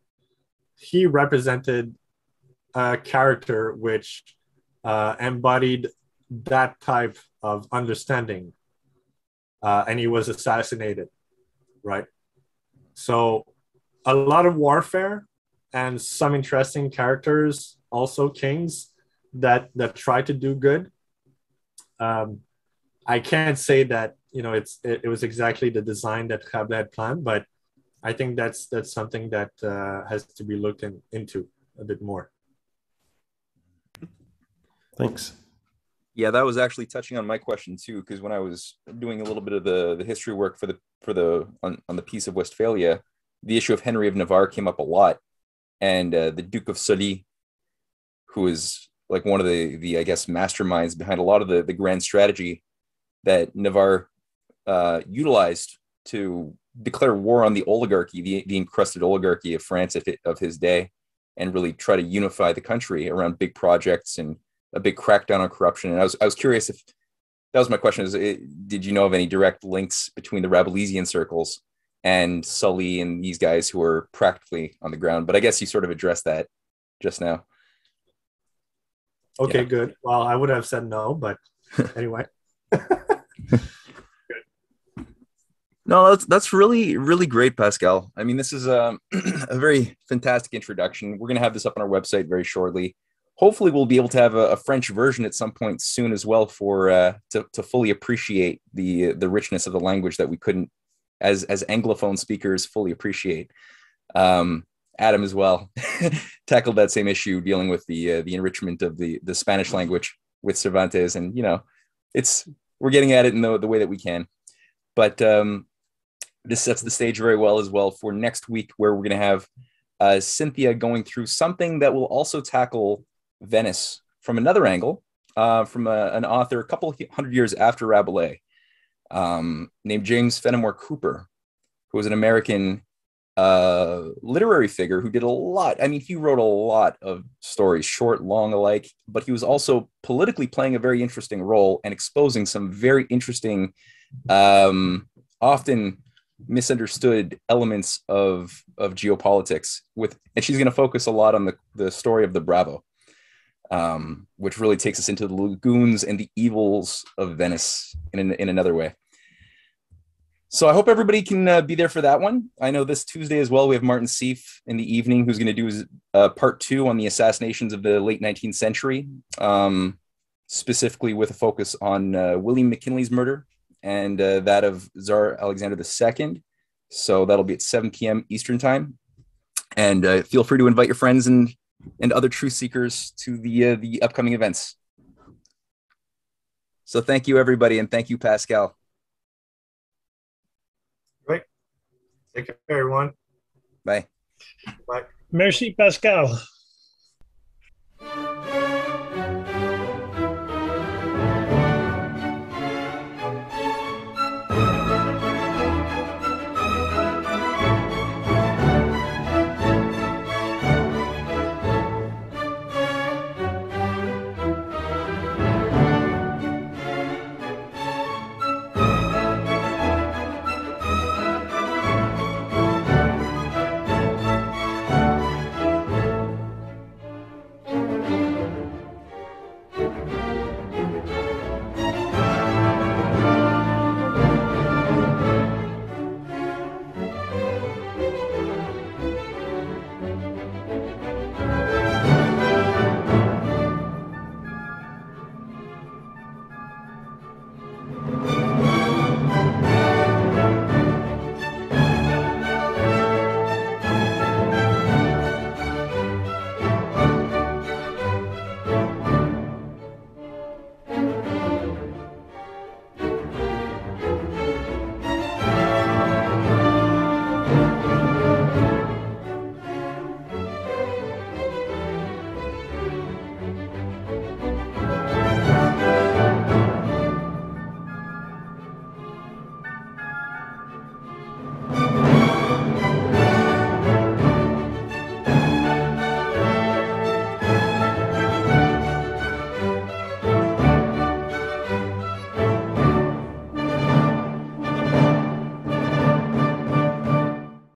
He represented a character which uh, embodied that type of understanding, uh, and he was assassinated, right? So, a lot of warfare and some interesting characters, also kings that that try to do good. Um, I can't say that you know it's it, it was exactly the design that Rabelais had planned, but I think that's that's something that uh, has to be looked in, into a bit more. Thanks. Yeah, that was actually touching on my question too, because when I was doing a little bit of the the history work for the for the on, on the Peace of Westphalia, the issue of Henry of Navarre came up a lot, and uh, the Duke of Sully, who is like one of the the I guess masterminds behind a lot of the the grand strategy that Navarre uh, utilized to declare war on the oligarchy, the, the encrusted oligarchy of France of his day, and really try to unify the country around big projects and a big crackdown on corruption. And I was I was curious if that was my question: is it, did you know of any direct links between the Rabelaisian circles and Sully and these guys who are practically on the ground? But I guess you sort of addressed that just now. Okay, yeah. good. Well, I would have said no, but anyway. No, that's that's really really great, Pascal. I mean, this is a, a very fantastic introduction. We're going to have this up on our website very shortly. Hopefully, we'll be able to have a, a French version at some point soon as well for uh, to to fully appreciate the the richness of the language that we couldn't, as as Anglophone speakers, fully appreciate. Um, Adam as well tackled that same issue, dealing with the uh, the enrichment of the the Spanish language with Cervantes, and you know, it's we're getting at it in the the way that we can. But um, this sets the stage very well as well for next week, where we're going to have uh, Cynthia going through something that will also tackle Venice from another angle, uh, from a, an author a couple hundred years after Rabelais, um, named James Fenimore Cooper, who was an American uh, literary figure who did a lot. I mean, he wrote a lot of stories, short, long alike, but he was also politically playing a very interesting role and exposing some very interesting, um, often misunderstood elements of of geopolitics with and she's going to focus a lot on the the story of the bravo um, which really takes us into the lagoons and the evils of venice in, an, in another way so i hope everybody can uh, be there for that one i know this tuesday as well we have martin Sieff in the evening who's going to do his uh, part two on the assassinations of the late 19th century um, specifically with a focus on uh, william mckinley's murder and uh, that of Tsar Alexander II. So that'll be at 7 p.m. Eastern time. And uh, feel free to invite your friends and and other truth seekers to the uh, the upcoming events. So thank you everybody, and thank you Pascal. Great. Take care, everyone. Bye. Bye. Merci Pascal.